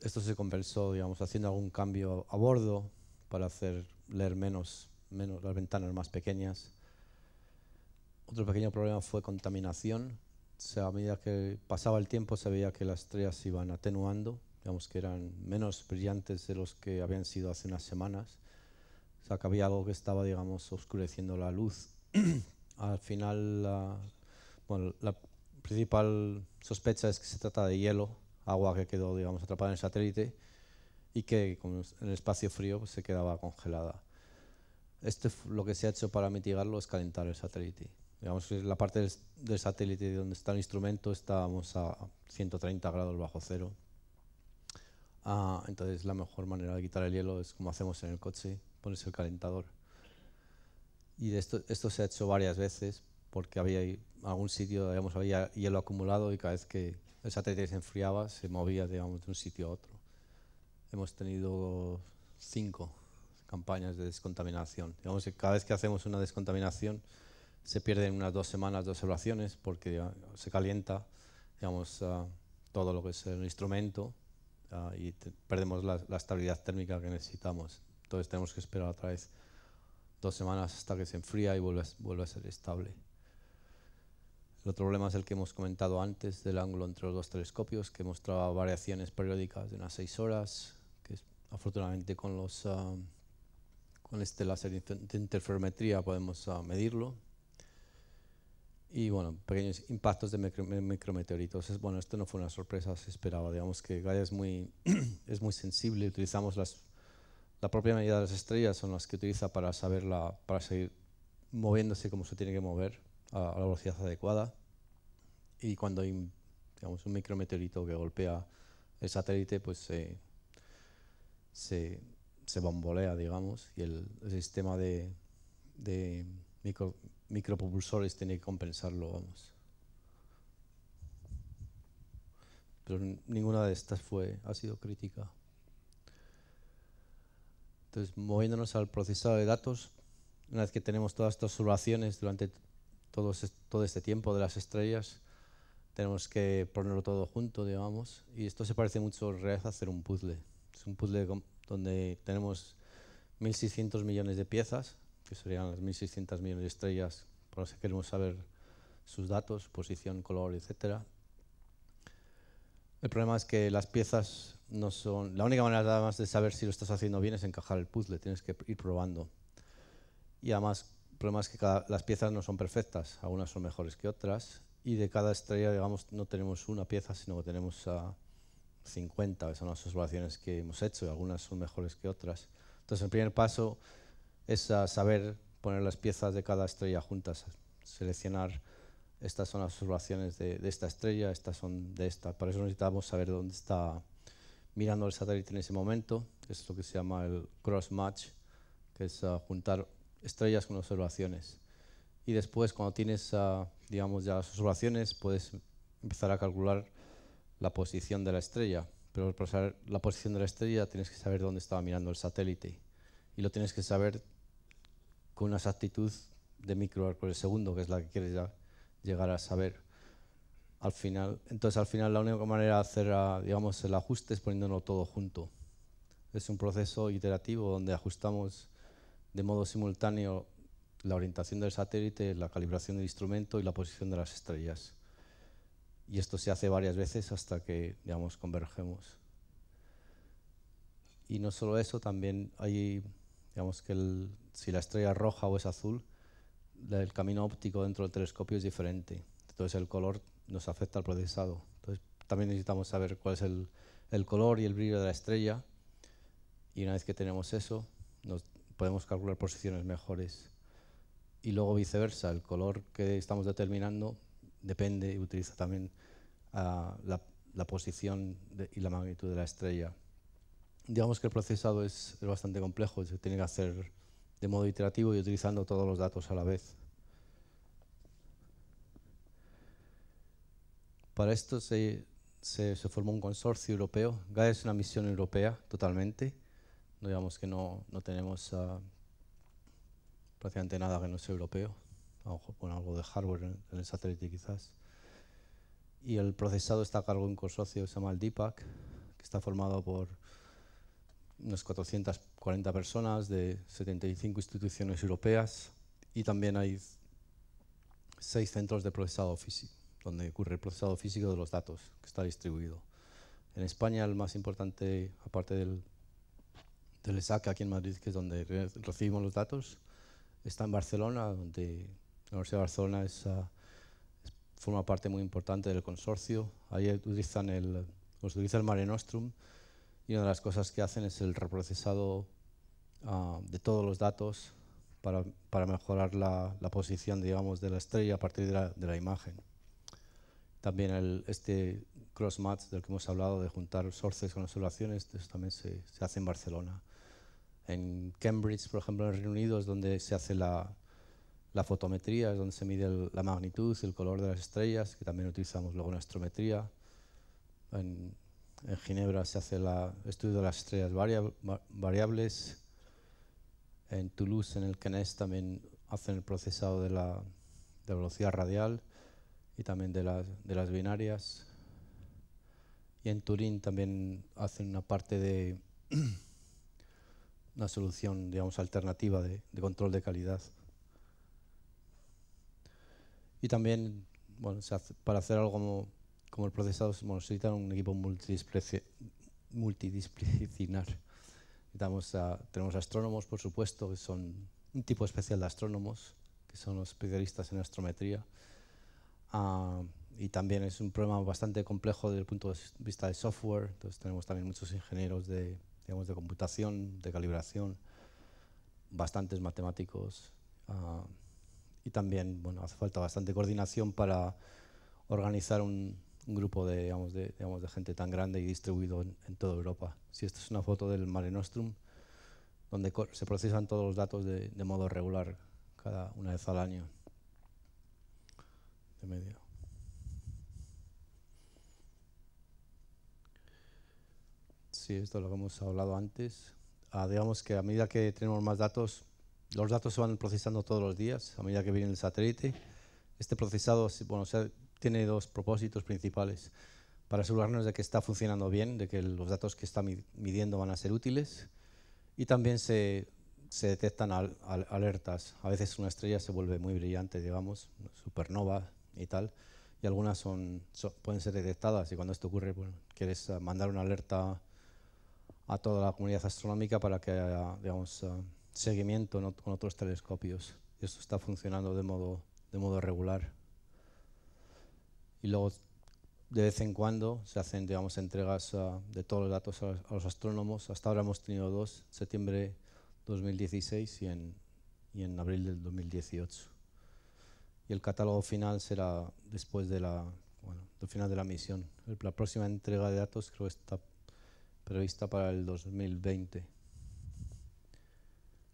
Speaker 2: esto se compensó, digamos, haciendo algún cambio a bordo para hacer leer menos, menos las ventanas más pequeñas. Otro pequeño problema fue contaminación. O sea, a medida que pasaba el tiempo se veía que las estrellas se iban atenuando, digamos que eran menos brillantes de los que habían sido hace unas semanas. O sea, que había algo que estaba, digamos, oscureciendo la luz. Al final, la, bueno, la principal sospecha es que se trata de hielo, agua que quedó, digamos, atrapada en el satélite y que en el espacio frío pues, se quedaba congelada. Esto f- lo que se ha hecho para mitigarlo es calentar el satélite. Digamos que la parte del, del satélite donde está el instrumento estábamos a 130 grados bajo cero. Ah, entonces la mejor manera de quitar el hielo es como hacemos en el coche, pones el calentador. Y esto, esto se ha hecho varias veces porque había algún sitio, digamos, había hielo acumulado y cada vez que el satélite se enfriaba se movía, digamos, de un sitio a otro. Hemos tenido cinco campañas de descontaminación. Digamos que cada vez que hacemos una descontaminación se pierden unas dos semanas de observaciones porque ah, se calienta, digamos, ah, todo lo que es el instrumento ah, y perdemos la, estabilidad térmica que necesitamos. Entonces tenemos que esperar otra vez dos semanas hasta que se enfría y vuelve a, ser estable. El otro problema es el que hemos comentado antes del ángulo entre los dos telescopios, que mostraba variaciones periódicas de unas seis horas, que afortunadamente con los ah, este láser de interferometría podemos ah, medirlo. Y bueno, pequeños impactos de micro- me- micrometeoritos. Bueno, esto no fue una sorpresa, se esperaba. Digamos que Gaia es muy, es muy sensible, utilizamos las, la propia medida de las estrellas, son las que utiliza para saberla, para seguir moviéndose como se tiene que mover a, a la velocidad adecuada. Y cuando hay digamos, un micrometeorito que golpea el satélite, pues se, se, se bambolea, digamos, y el, el sistema de, de micro- micropropulsores tiene que compensarlo, vamos. Pero ninguna de estas fue, ha sido crítica. Entonces, moviéndonos al procesador de datos, una vez que tenemos todas estas observaciones durante todo, es- todo este tiempo de las estrellas, tenemos que ponerlo todo junto, digamos, y esto se parece mucho a hacer un puzzle. Es un puzzle donde tenemos 1.600 millones de piezas, que serían las 1.600 millones de estrellas, para los que queremos saber sus datos, posición, color, etcétera. El problema es que las piezas no son... La única manera nada más de saber si lo estás haciendo bien es encajar el puzzle, tienes que ir probando. Y además, el problema es que cada- las piezas no son perfectas, algunas son mejores que otras. Y de cada estrella, digamos, no tenemos una pieza, sino que tenemos a 50, que son las observaciones que hemos hecho, y algunas son mejores que otras. Entonces, el primer paso es saber poner las piezas de cada estrella juntas, seleccionar estas son las observaciones de, esta estrella, estas son de esta. Para eso necesitamos saber dónde está mirando el satélite en ese momento, que es lo que se llama el cross match, que es ah, juntar estrellas con observaciones. Y después, cuando tienes, ah, digamos, ya las observaciones, puedes empezar a calcular la posición de la estrella. Pero para saber la posición de la estrella tienes que saber dónde estaba mirando el satélite. Y lo tienes que saber con una exactitud de microarco por segundo, que es la que quieres llegar a saber al final. Entonces, al final, la única manera de hacer, ah, digamos, el ajuste es poniéndolo todo junto. Es un proceso iterativo donde ajustamos de modo simultáneo la orientación del satélite, la calibración del instrumento y la posición de las estrellas. Y esto se hace varias veces hasta que, digamos, convergemos. Y no solo eso, también hay, digamos que el- si la estrella es roja o es azul, el camino óptico dentro del telescopio es diferente. Entonces el color nos afecta al procesado. Entonces también necesitamos saber cuál es el, el color y el brillo de la estrella. Y una vez que tenemos eso, nos podemos calcular posiciones mejores. Y luego viceversa, el color que estamos determinando depende y utiliza también ah, la, posición y la magnitud de la estrella. Digamos que el procesado es, bastante complejo, se tiene que hacer de modo iterativo y utilizando todos los datos a la vez. Para esto se, se, formó un consorcio europeo. Gaia es una misión europea totalmente. No digamos que no, no tenemos ah, prácticamente nada que no sea europeo. Bueno, algo de hardware en, en el satélite quizás. Y el procesado está a cargo de un consorcio que se llama el DIPAC, que está formado por unas 440 personas de 75 instituciones europeas y también hay seis centros de procesado físico, donde ocurre el procesado físico de los datos, que está distribuido. En España el más importante, aparte del, del ESAC aquí en Madrid, que es donde re- recibimos los datos, está en Barcelona, donde la Universidad de Barcelona es, es- forma parte muy importante del consorcio. Ahí utilizan el, pues, utiliza el Mare Nostrum y una de las cosas que hacen es el reprocesado ah, de todos los datos para, para mejorar la, la posición, digamos, de la estrella a partir de la, de la imagen. También el, este cross-match del que hemos hablado, de juntar sources con observaciones, eso también se, se hace en Barcelona. En Cambridge, por ejemplo, en el Reino Unido, es donde se hace la, la fotometría, es donde se mide el- la magnitud, el color de las estrellas, que también utilizamos luego en astrometría. En, en Ginebra se hace el estudio de las estrellas variab- va- variables. En Toulouse, en el CNES, también hacen el procesado de la, velocidad radial y también de las, binarias. Y en Turín también hacen una parte de una solución, digamos, alternativa de, de control de calidad. Y también, bueno, se hace- para hacer algo como, como el procesado, bueno, necesita un equipo multidisciplinar. Necesitamos a- tenemos astrónomos, por supuesto, que son un tipo especial de astrónomos, que son los especialistas en astrometría. Ah, y también es un problema bastante complejo desde el punto de vista de software. Entonces tenemos también muchos ingenieros de, digamos, de computación, de calibración, bastantes matemáticos. ah, y también bueno, hace falta bastante coordinación para organizar un, un grupo de, digamos, de, digamos, de gente tan grande y distribuido en, en toda Europa. Si esta es una foto del Mare Nostrum, donde se procesan todos los datos de, de modo regular, cada una vez al año. De medio. Sí, esto es lo hemos hablado antes. Ah, digamos que a medida que tenemos más datos, los datos se van procesando todos los días, a medida que viene el satélite. Este procesado bueno, se- tiene dos propósitos principales. Para asegurarnos de que está funcionando bien, de que los datos que está mi- midiendo van a ser útiles. Y también se, se detectan al- al- alertas. A veces una estrella se vuelve muy brillante, digamos, supernova y tal. Y algunas son, so- pueden ser detectadas. Y cuando esto ocurre, bueno, quieres ah, mandar una alerta a toda la comunidad astronómica para que haya, digamos, ah, seguimiento con otros telescopios. Esto está funcionando de modo, de modo regular. Y luego, de vez en cuando, se hacen digamos, entregas ah, de todos los datos a, a los astrónomos. Hasta ahora hemos tenido dos, septiembre 2016 y en, y en abril del 2018. Y el catálogo final será después de la, bueno, del final de la misión. La próxima entrega de datos creo que está prevista para el 2020.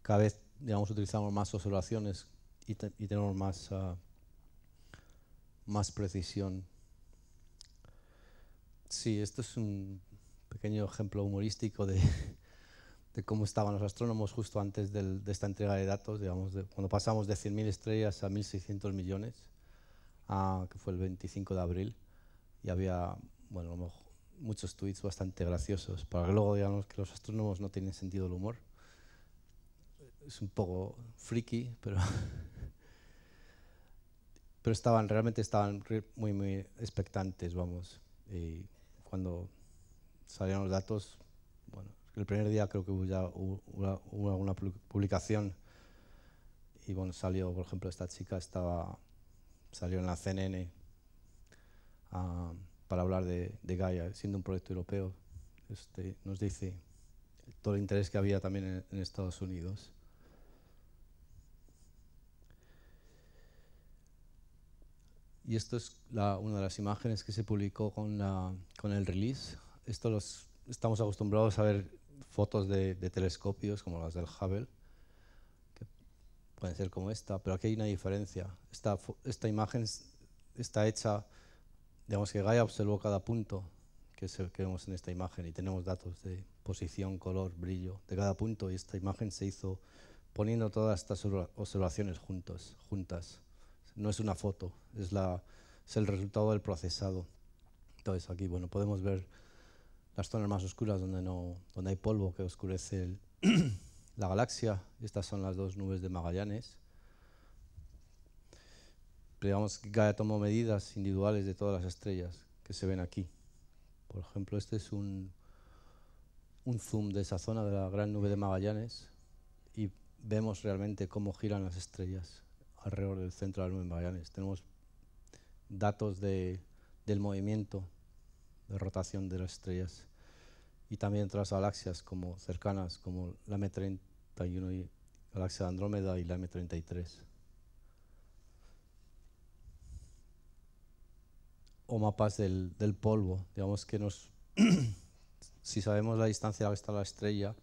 Speaker 2: Cada vez digamos, utilizamos más observaciones y, te- y tenemos más, ah, más precisión. Sí, esto es un pequeño ejemplo humorístico de, cómo estaban los astrónomos justo antes de esta entrega de datos, digamos, cuando pasamos de 100.000 estrellas a 1.600 millones, que fue el 25 de abril, y había, bueno, muchos tweets bastante graciosos, para que luego digamos que los astrónomos no tienen sentido del humor. Es un poco friki, pero, pero estaban, realmente estaban muy, muy expectantes, vamos. Y cuando salieron los datos, bueno, el primer día creo que hubo ya alguna pu- publicación y bueno, salió, por ejemplo, esta chica estaba, salió en la CNN ah, para hablar de, Gaia, siendo un proyecto europeo. Este, nos dice todo el interés que había también en Estados Unidos. Y esto es la- una de las imágenes que se publicó con, la- con el release. Esto los, estamos acostumbrados a ver fotos de, de telescopios como las del Hubble, que pueden ser como esta, pero aquí hay una diferencia. Esta, esta imagen es- está hecha, digamos que Gaia observó cada punto que, es el que vemos en esta imagen y tenemos datos de posición, color, brillo de cada punto y esta imagen se hizo poniendo todas estas observaciones juntos, juntas. No es una foto, es, el resultado del procesado. Entonces aquí bueno, podemos ver las zonas más oscuras donde, no, donde hay polvo que oscurece la galaxia. Estas son las dos nubes de Magallanes. Pero digamos que Gaia tomó medidas individuales de todas las estrellas que se ven aquí. Por ejemplo, este es un zoom de esa zona de la gran nube de Magallanes y vemos realmente cómo giran las estrellas alrededor del centro de la nube de Magallanes. Tenemos datos de, del movimiento de rotación de las estrellas y también otras galaxias como cercanas como la M31 y galaxia de Andrómeda y la M33. O mapas del, del polvo, digamos que nos si sabemos la distancia a la que está la estrella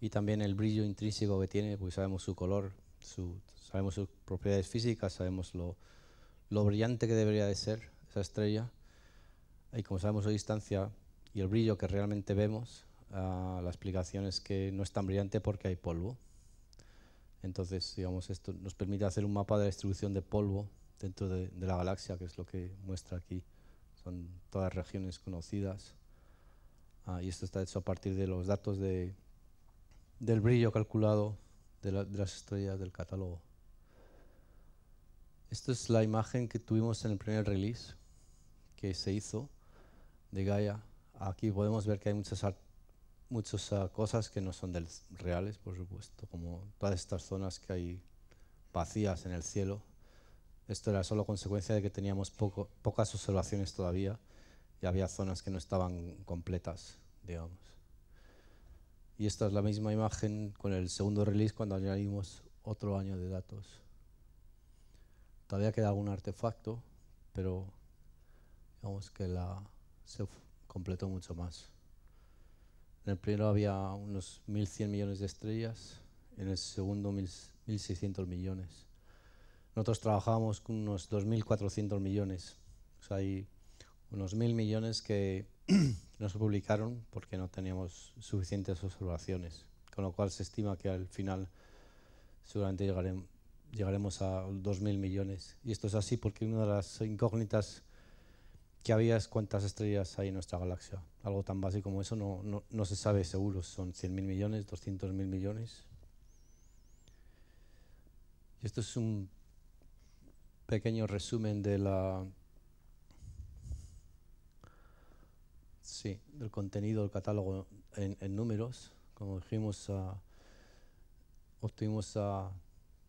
Speaker 2: y también el brillo intrínseco que tiene, pues sabemos su color, su, sabemos sus propiedades físicas, sabemos lo, brillante que debería de ser esa estrella y como sabemos su distancia y el brillo que realmente vemos, ah, la explicación es que no es tan brillante porque hay polvo. Entonces, digamos, esto nos permite hacer un mapa de la distribución de polvo dentro de, la galaxia, que es lo que muestra aquí. Son todas regiones conocidas. Ah, y esto está hecho a partir de los datos de, del brillo calculado de, la- de las estrellas del catálogo. Esta es la imagen que tuvimos en el primer release que se hizo de Gaia. Aquí podemos ver que hay muchas, muchas ah, cosas que no son del- reales, por supuesto, como todas estas zonas que hay vacías en el cielo. Esto era solo consecuencia de que teníamos poco- pocas observaciones todavía y había zonas que no estaban completas, digamos. Y esta es la misma imagen con el segundo release cuando añadimos otro año de datos. Todavía queda algún artefacto, pero digamos que la, se completó mucho más. En el primero había unos 1.100 millones de estrellas, en el segundo 1.000 1.600 millones. Nosotros trabajábamos con unos 2.400 millones. O sea, hay unos 1.000 millones que no se publicaron porque no teníamos suficientes observaciones. Con lo cual se estima que al final seguramente llegarem- llegaremos a 2.000 millones. Y esto es así porque una de las incógnitas que había es cuántas estrellas hay en nuestra galaxia. Algo tan básico como eso no, no, no se sabe seguro. Son 100.000 millones, 200.000 millones. Y esto es un pequeño resumen de la sí, del contenido del catálogo en, números. Como dijimos, ah, obtuvimos ah,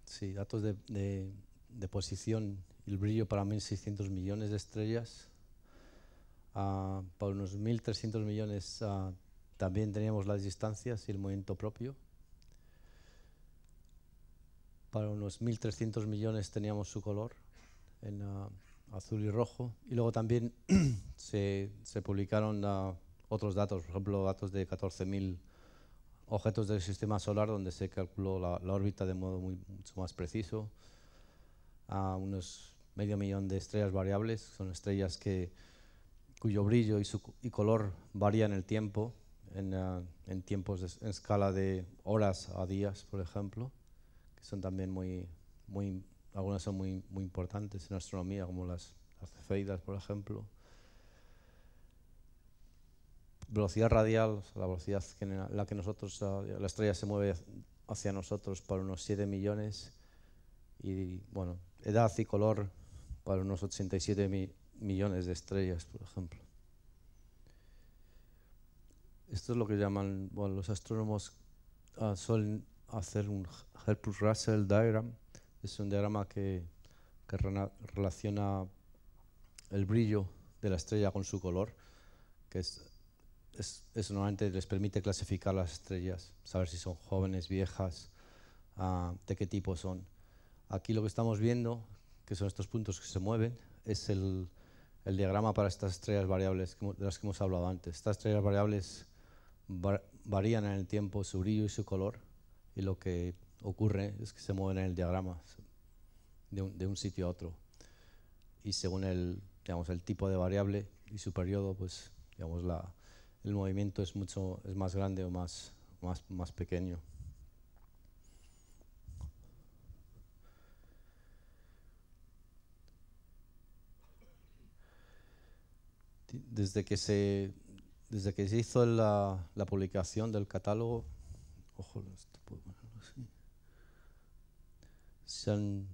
Speaker 2: sí, datos de, de- posición el brillo para 1.600 millones de estrellas. Ah, para unos 1.300 millones ah, también teníamos las distancias y el movimiento propio. Para unos 1.300 millones teníamos su color en ah, azul y rojo. Y luego también se, se publicaron otros datos, por ejemplo, datos de 14.000 objetos del sistema solar donde se calculó la, órbita de modo muy, mucho más preciso. A unos medio millón de estrellas variables, son estrellas que, cuyo brillo y, su, y color varía en el tiempo, en, ah, en tiempos de en escala de horas a días, por ejemplo, que son también muy, muy algunas son muy, muy importantes en astronomía, como las, las por ejemplo velocidad radial, la velocidad en la que nosotros, la estrella se mueve hacia nosotros para unos 7 millones y bueno, edad y color para unos 87 mi- millones de estrellas, por ejemplo. Esto es lo que llaman, bueno, los astrónomos ah, suelen hacer un Herpus-Russell diagram. Es un diagrama que, que relaciona el brillo de la estrella con su color, que es es, eso normalmente les permite clasificar las estrellas, saber si son jóvenes, viejas, ah, de qué tipo son. Aquí lo que estamos viendo, que son estos puntos que se mueven, es el, el diagrama para estas estrellas variables de las que hemos hablado antes. Estas estrellas variables va- varían en el tiempo su brillo y su color, y lo que ocurre es que se mueven en el diagrama de un, de un sitio a otro. Y según el, digamos, el tipo de variable y su periodo, pues digamos, la, el movimiento es mucho es más grande o más, más, más pequeño. Desde que se, desde que se hizo la, la publicación del catálogo, ojo, esto puedo ponerlo así, se han,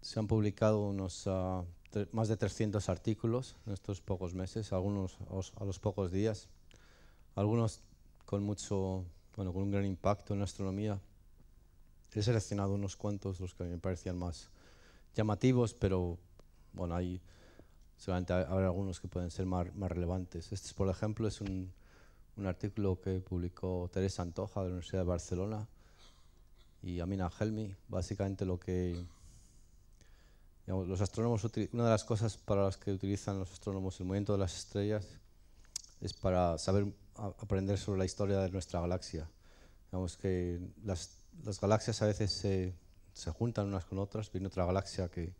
Speaker 2: se han publicado unos tre- más de 300 artículos en estos pocos meses, algunos a los, pocos días, algunos con mucho, bueno, con un gran impacto en la astronomía. He seleccionado unos cuantos, los que me parecían más llamativos, pero bueno, hay seguramente ha- habrá algunos que pueden ser más, más relevantes. Este, por ejemplo, es un, un artículo que publicó Teresa Antoja de la Universidad de Barcelona y Amina Helmi. Básicamente lo que digamos, los astrónomos, una de las cosas para las que utilizan los astrónomos el movimiento de las estrellas es para saber a- aprender sobre la historia de nuestra galaxia. Digamos que las, las galaxias a veces se, se juntan unas con otras, viene otra galaxia que,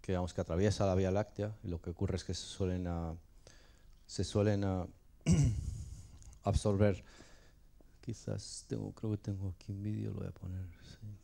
Speaker 2: que, digamos, que atraviesa la Vía Láctea y lo que ocurre es que se suelen, ah, se suelen ah, absorber. Quizás tengo, creo que tengo aquí un vídeo, lo voy a poner. sí.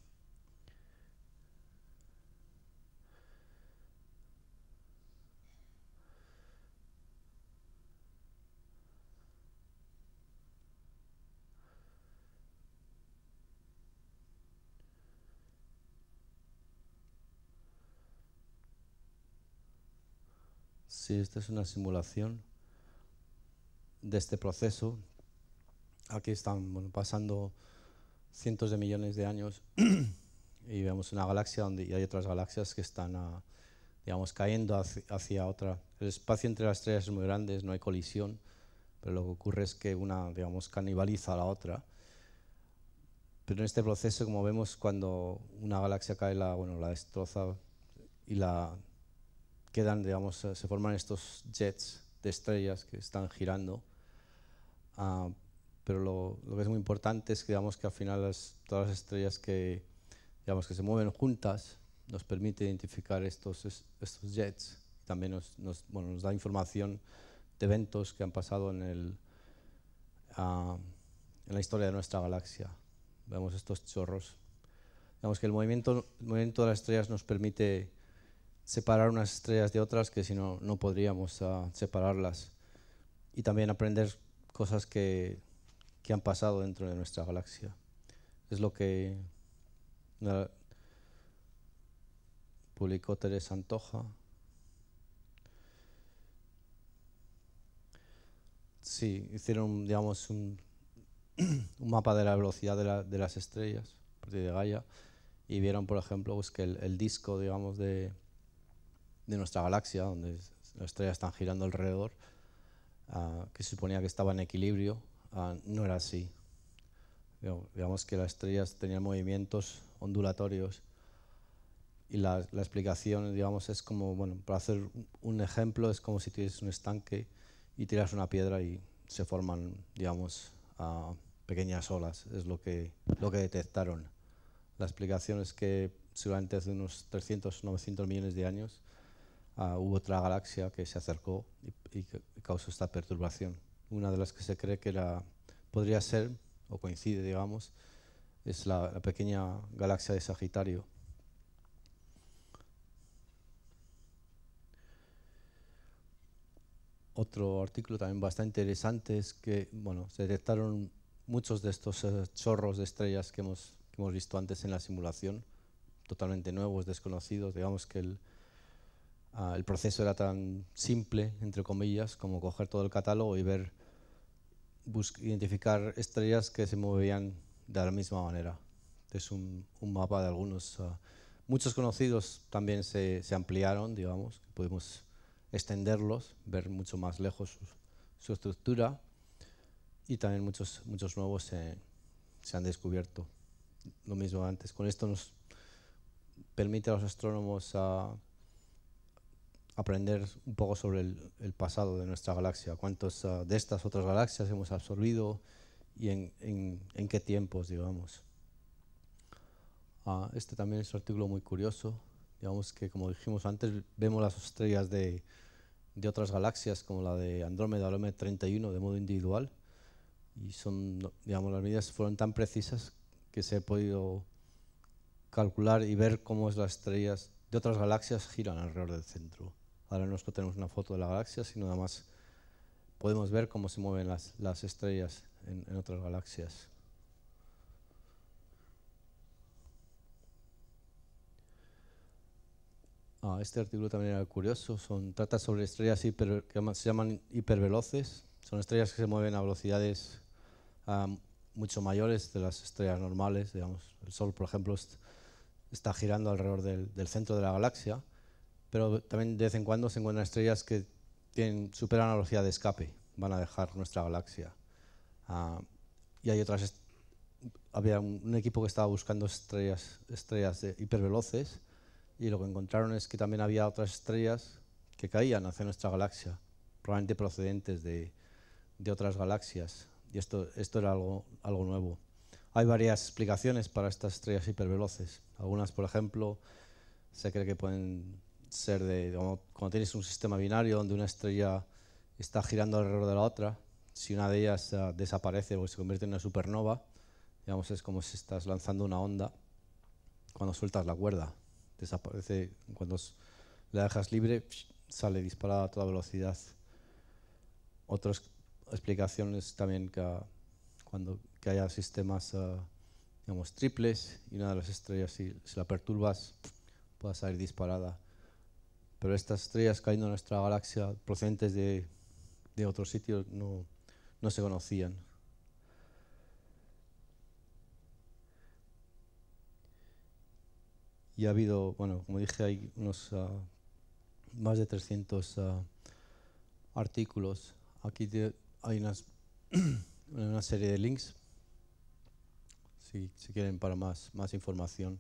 Speaker 2: Sí, esta es una simulación de este proceso. Aquí están pasando cientos de millones de años y vemos una galaxia donde hay otras galaxias que están ah, digamos, cayendo hacia, hacia otra. El espacio entre las estrellas es muy grande, no hay colisión, pero lo que ocurre es que una digamos, canibaliza a la otra. Pero en este proceso, como vemos, cuando una galaxia cae, la, bueno, la destroza y la quedan, digamos, se forman estos jets de estrellas que están girando. Ah, pero lo, lo que es muy importante es que, digamos, que al final las- todas las estrellas que, digamos, que se mueven juntas nos permite identificar estos, es- estos jets. También nos, nos, bueno, nos da información de eventos que han pasado en, el, ah, en la historia de nuestra galaxia. Vemos estos chorros. Digamos que el movimiento, el movimiento de las estrellas nos permite separar unas estrellas de otras que si no, no podríamos ah, separarlas. Y también aprender cosas que, que han pasado dentro de nuestra galaxia. Es lo que publicó Teresa Antoja. Sí, hicieron, digamos, un, un mapa de la velocidad de, la- de las estrellas, a partir de Gaia, y vieron, por ejemplo, pues, que el, el disco, digamos, de, de nuestra galaxia, donde las estrellas están girando alrededor, ah, que se suponía que estaba en equilibrio, ah, no era así. Digamos que las estrellas tenían movimientos ondulatorios y la, la explicación, digamos, es como, bueno, para hacer un- ejemplo, es como si tienes un estanque y tiras una piedra y se forman, digamos, ah, pequeñas olas, es lo que, lo que detectaron. La explicación es que seguramente hace unos 300, 900 millones de años ah, hubo otra galaxia que se acercó y, y causó esta perturbación. Una de las que se cree que era, podría ser, o coincide, digamos, es la, la pequeña galaxia de Sagitario. Otro artículo también bastante interesante es que bueno, se detectaron muchos de estos eh, chorros de estrellas que hemos, que hemos visto antes en la simulación, totalmente nuevos, desconocidos. Digamos que el, el proceso era tan simple, entre comillas, como coger todo el catálogo y ver, identificar estrellas que se movían de la misma manera. Es un, un mapa de algunos. ah, muchos conocidos también se, se ampliaron, digamos, pudimos extenderlos, ver mucho más lejos su, su estructura y también muchos, muchos nuevos se, se han descubierto. Lo mismo antes. Con esto nos permite a los astrónomos a aprender un poco sobre el, pasado de nuestra galaxia, cuántos ah, de estas otras galaxias hemos absorbido y en, qué tiempos, digamos. Ah, este también es un artículo muy curioso. Digamos que, como dijimos antes, vemos las estrellas de, otras galaxias, como la de Andrómeda la 31 de modo individual. Y son, digamos, las medidas fueron tan precisas que se ha podido calcular y ver cómo es las estrellas de otras galaxias giran alrededor del centro. Ahora no solo tenemos una foto de la galaxia, sino además podemos ver cómo se mueven las, las estrellas en, otras galaxias. Ah, este artículo también era curioso, son, trata sobre estrellas hiper- que se llaman hiperveloces. Son estrellas que se mueven a velocidades ah, mucho mayores de las estrellas normales. Digamos. El Sol, por ejemplo, est- está girando alrededor del centro de la galaxia, pero también de vez en cuando se encuentran estrellas que tienen, superan la velocidad de escape, van a dejar nuestra galaxia. Ah, y hay otras, había un, un equipo que estaba buscando estrellas, estrellas de hiperveloces y lo que encontraron es que también había otras estrellas que caían hacia nuestra galaxia, probablemente procedentes de, de otras galaxias. Y esto, esto era algo, algo nuevo. Hay varias explicaciones para estas estrellas hiperveloces. Algunas, por ejemplo, se cree que pueden ser de, cuando tienes un sistema binario donde una estrella está girando alrededor de la otra, si una de ellas ah, desaparece o se convierte en una supernova, digamos, es como si estás lanzando una onda cuando sueltas la cuerda. Desaparece, cuando la dejas libre, sale disparada a toda velocidad. Otras explicaciones también que ah, cuando que haya sistemas ah, digamos, triples y una de las estrellas, si, si la perturbas, pueda salir disparada. Pero estas estrellas cayendo en nuestra galaxia procedentes de, de otros sitios no, no se conocían. Y ha habido, bueno, como dije, hay unos ah, más de 300 ah, artículos. Aquí hay unas, una serie de links, si, si quieren para más, más información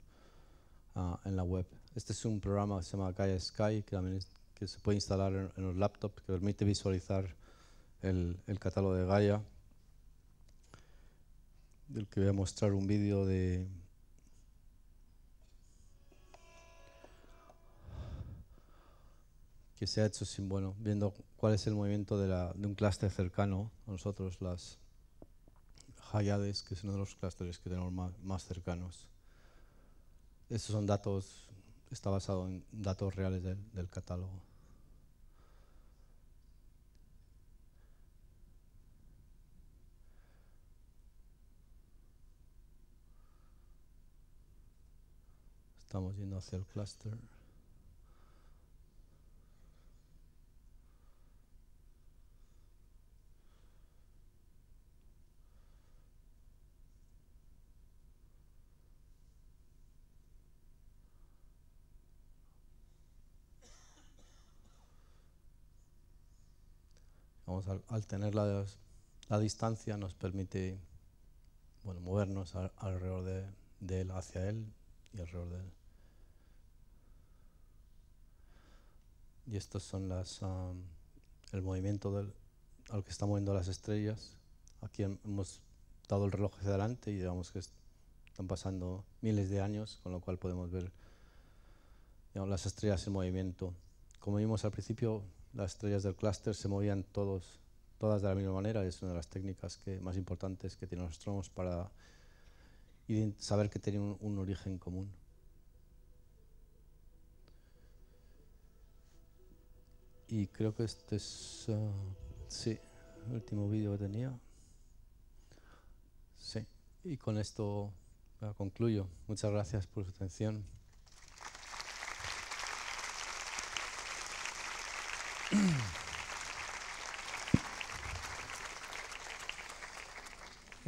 Speaker 2: ah, en la web. Este es un programa que se llama Gaia Sky, que también es- que se puede instalar en, en los laptops, que permite visualizar el, el catálogo de Gaia, del que voy a mostrar un vídeo de que se ha hecho sin bueno, viendo cuál es el movimiento de, la, de un clúster cercano a nosotros, las Hayades, que es uno de los clústeres que tenemos más, más cercanos. Estos son datos, está basado en datos reales del, del catálogo. Estamos yendo hacia el clúster. Al, tener la, la distancia nos permite bueno, movernos al- alrededor de, él, hacia él y alrededor de él. Y estos son las, el movimiento del, al que está moviendo las estrellas. Aquí hem- hemos dado el reloj hacia adelante y digamos que est- están pasando miles de años, con lo cual podemos ver las estrellas en movimiento. Como vimos al principio, las estrellas del clúster se movían todos, todas de la misma manera. Es una de las técnicas que, más importantes que tienen los astrónomos para saber que tienen un, un origen común. Y creo que este es, ah, sí, el último vídeo que tenía. Sí, y con esto ah, concluyo. Muchas gracias por su atención.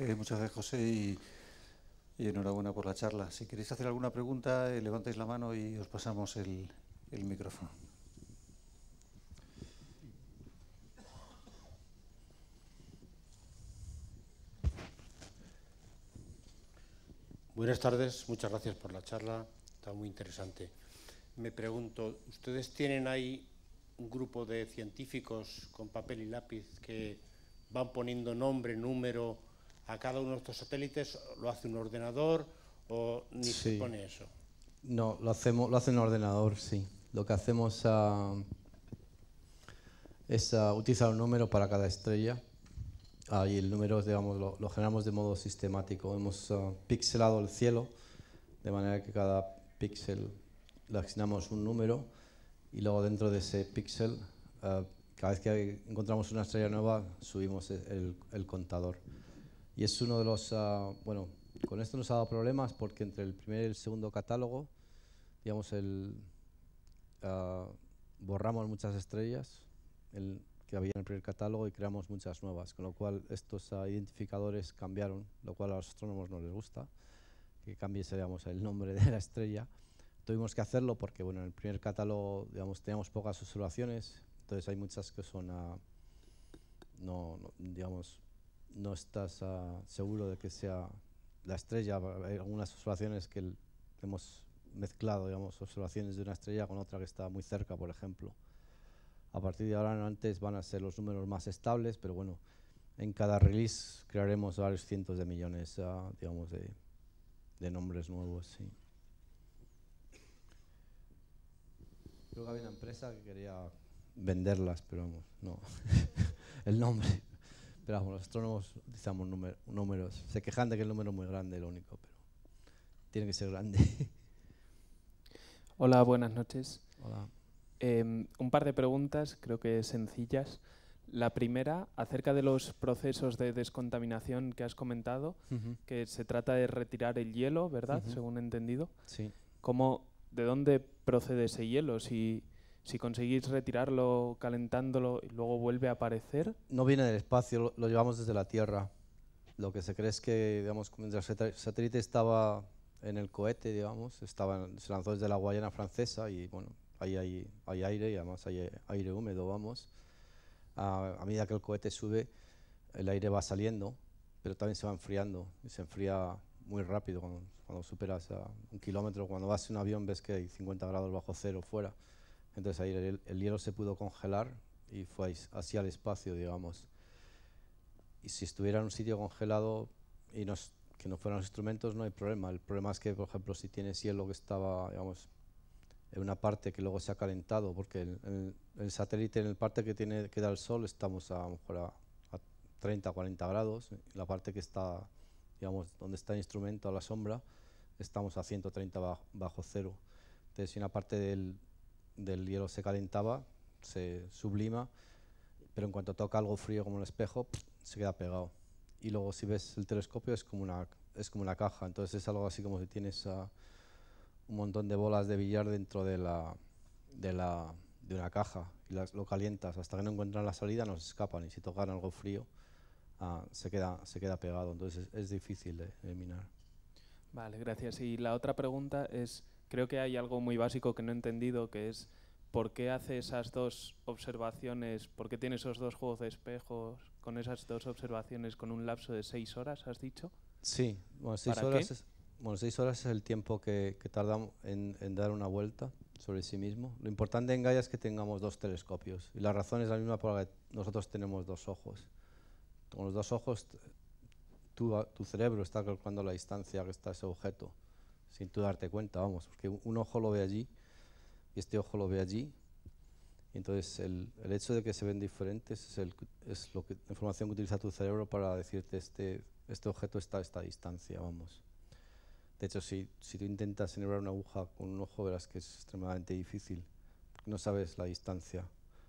Speaker 1: Eh, muchas gracias, José, y, enhorabuena por la charla. Si queréis hacer alguna pregunta, eh, levantáis la mano y os pasamos el micrófono.
Speaker 4: Buenas tardes, muchas gracias por la charla, está muy interesante. Me pregunto, ¿ustedes tienen ahí un grupo de científicos con papel y lápiz que van poniendo nombre, número a cada uno de estos satélites? ¿Lo hace un ordenador o ni se pone eso?
Speaker 2: No, lo hacemos, lo hace en ordenador, sí. Lo que hacemos ah, es ah, utilizar un número para cada estrella. Ah, y el número, digamos, lo, lo generamos de modo sistemático. Hemos ah, pixelado el cielo de manera que cada píxel le asignamos un número y luego dentro de ese píxel, cada vez que encontramos una estrella nueva, subimos el, el contador. Y es uno de los, ah, bueno, con esto nos ha dado problemas porque entre el primer y el segundo catálogo, digamos, el, ah, borramos muchas estrellas el, que había en el primer catálogo y creamos muchas nuevas, con lo cual estos ah, identificadores cambiaron, lo cual a los astrónomos no les gusta, que cambiese digamos, el nombre de la estrella. Tuvimos que hacerlo porque bueno, en el primer catálogo digamos, teníamos pocas observaciones, entonces hay muchas que son, no, no, digamos, no estás ah, seguro de que sea la estrella. Hay algunas observaciones que hemos mezclado, digamos, observaciones de una estrella con otra que está muy cerca, por ejemplo. A partir de ahora, antes van a ser los números más estables, pero bueno, en cada release crearemos varios cientos de millones, ah, digamos, de, nombres nuevos. Creo que había una empresa que quería venderlas, pero vamos, no. el nombre. Pero vamos, los astrónomos utilizamos número- números. Se quejan de que el número es muy grande, lo único, pero tiene que ser grande.
Speaker 5: Hola, buenas noches.
Speaker 2: Hola.
Speaker 5: Em, un par de preguntas, creo que sencillas. La primera, acerca de los procesos de descontaminación que has comentado, que se trata de retirar el hielo, ¿verdad? Según he entendido.
Speaker 2: Sí.
Speaker 5: ¿Cómo, ¿De dónde procede ese hielo? Si, si conseguís retirarlo calentándolo y luego vuelve a aparecer.
Speaker 2: No viene del espacio, lo, lo llevamos desde la Tierra. Lo que se cree es que, digamos, mientras el satélite estaba en el cohete, digamos, estaba, se lanzó desde la Guayana francesa y, bueno, ahí hay, hay aire y además hay aire húmedo, vamos. A, a medida que el cohete sube, el aire va saliendo, pero también se va enfriando y se enfría muy rápido cuando, cuando superas a un kilómetro. Cuando vas en un avión ves que hay 50 grados bajo cero fuera. Entonces ahí el, el hielo se pudo congelar y fue así al espacio, digamos. Y si estuviera en un sitio congelado y no es- que no fueran los instrumentos, no hay problema. El problema es que, por ejemplo, si tienes hielo que estaba, digamos, en una parte que luego se ha calentado, porque el, el- el satélite en el parte que tiene que da el sol estamos a, a lo mejor a, a 30, 40 grados, y la parte que está, digamos, donde está el instrumento a la sombra, estamos a 130 bajo, bajo cero. Entonces, si una parte del, del hielo se calentaba, se sublima, pero en cuanto toca algo frío como el espejo, se queda pegado. Y luego si ves el telescopio es como una, es como una caja, entonces es algo así como si tienes un montón de bolas de billar dentro de, la, de, la, de una caja y las, lo calientas hasta que no encuentran la salida, no se escapan y si tocan algo frío ah, se, queda, se queda pegado, entonces es, es difícil de eliminar.
Speaker 5: Vale, gracias. Y la otra pregunta es, creo que hay algo muy básico que no he entendido, que es ¿por qué hace esas dos observaciones? ¿Por qué tiene esos dos juegos de espejos con esas dos observaciones con un lapso de seis horas, has dicho?
Speaker 2: Sí, bueno, seis,
Speaker 5: ¿Para
Speaker 2: horas es, bueno, seis horas es el tiempo que, que tardamos en, en dar una vuelta sobre sí mismo. Lo importante en Gaia es que tengamos dos telescopios y la razón es la misma por la que nosotros tenemos dos ojos. Con los dos ojos, tu, tu cerebro está calculando la distancia que está ese objeto, sin tú darte cuenta, vamos, porque un- ojo lo ve allí y este ojo lo ve allí. Entonces el, hecho de que se ven diferentes es, lo que, la información que utiliza tu cerebro para decirte este, este objeto está a esta distancia, vamos. De hecho, si, si tú intentas enhebrar una aguja con un ojo, verás que es extremadamente difícil, no sabes la distancia.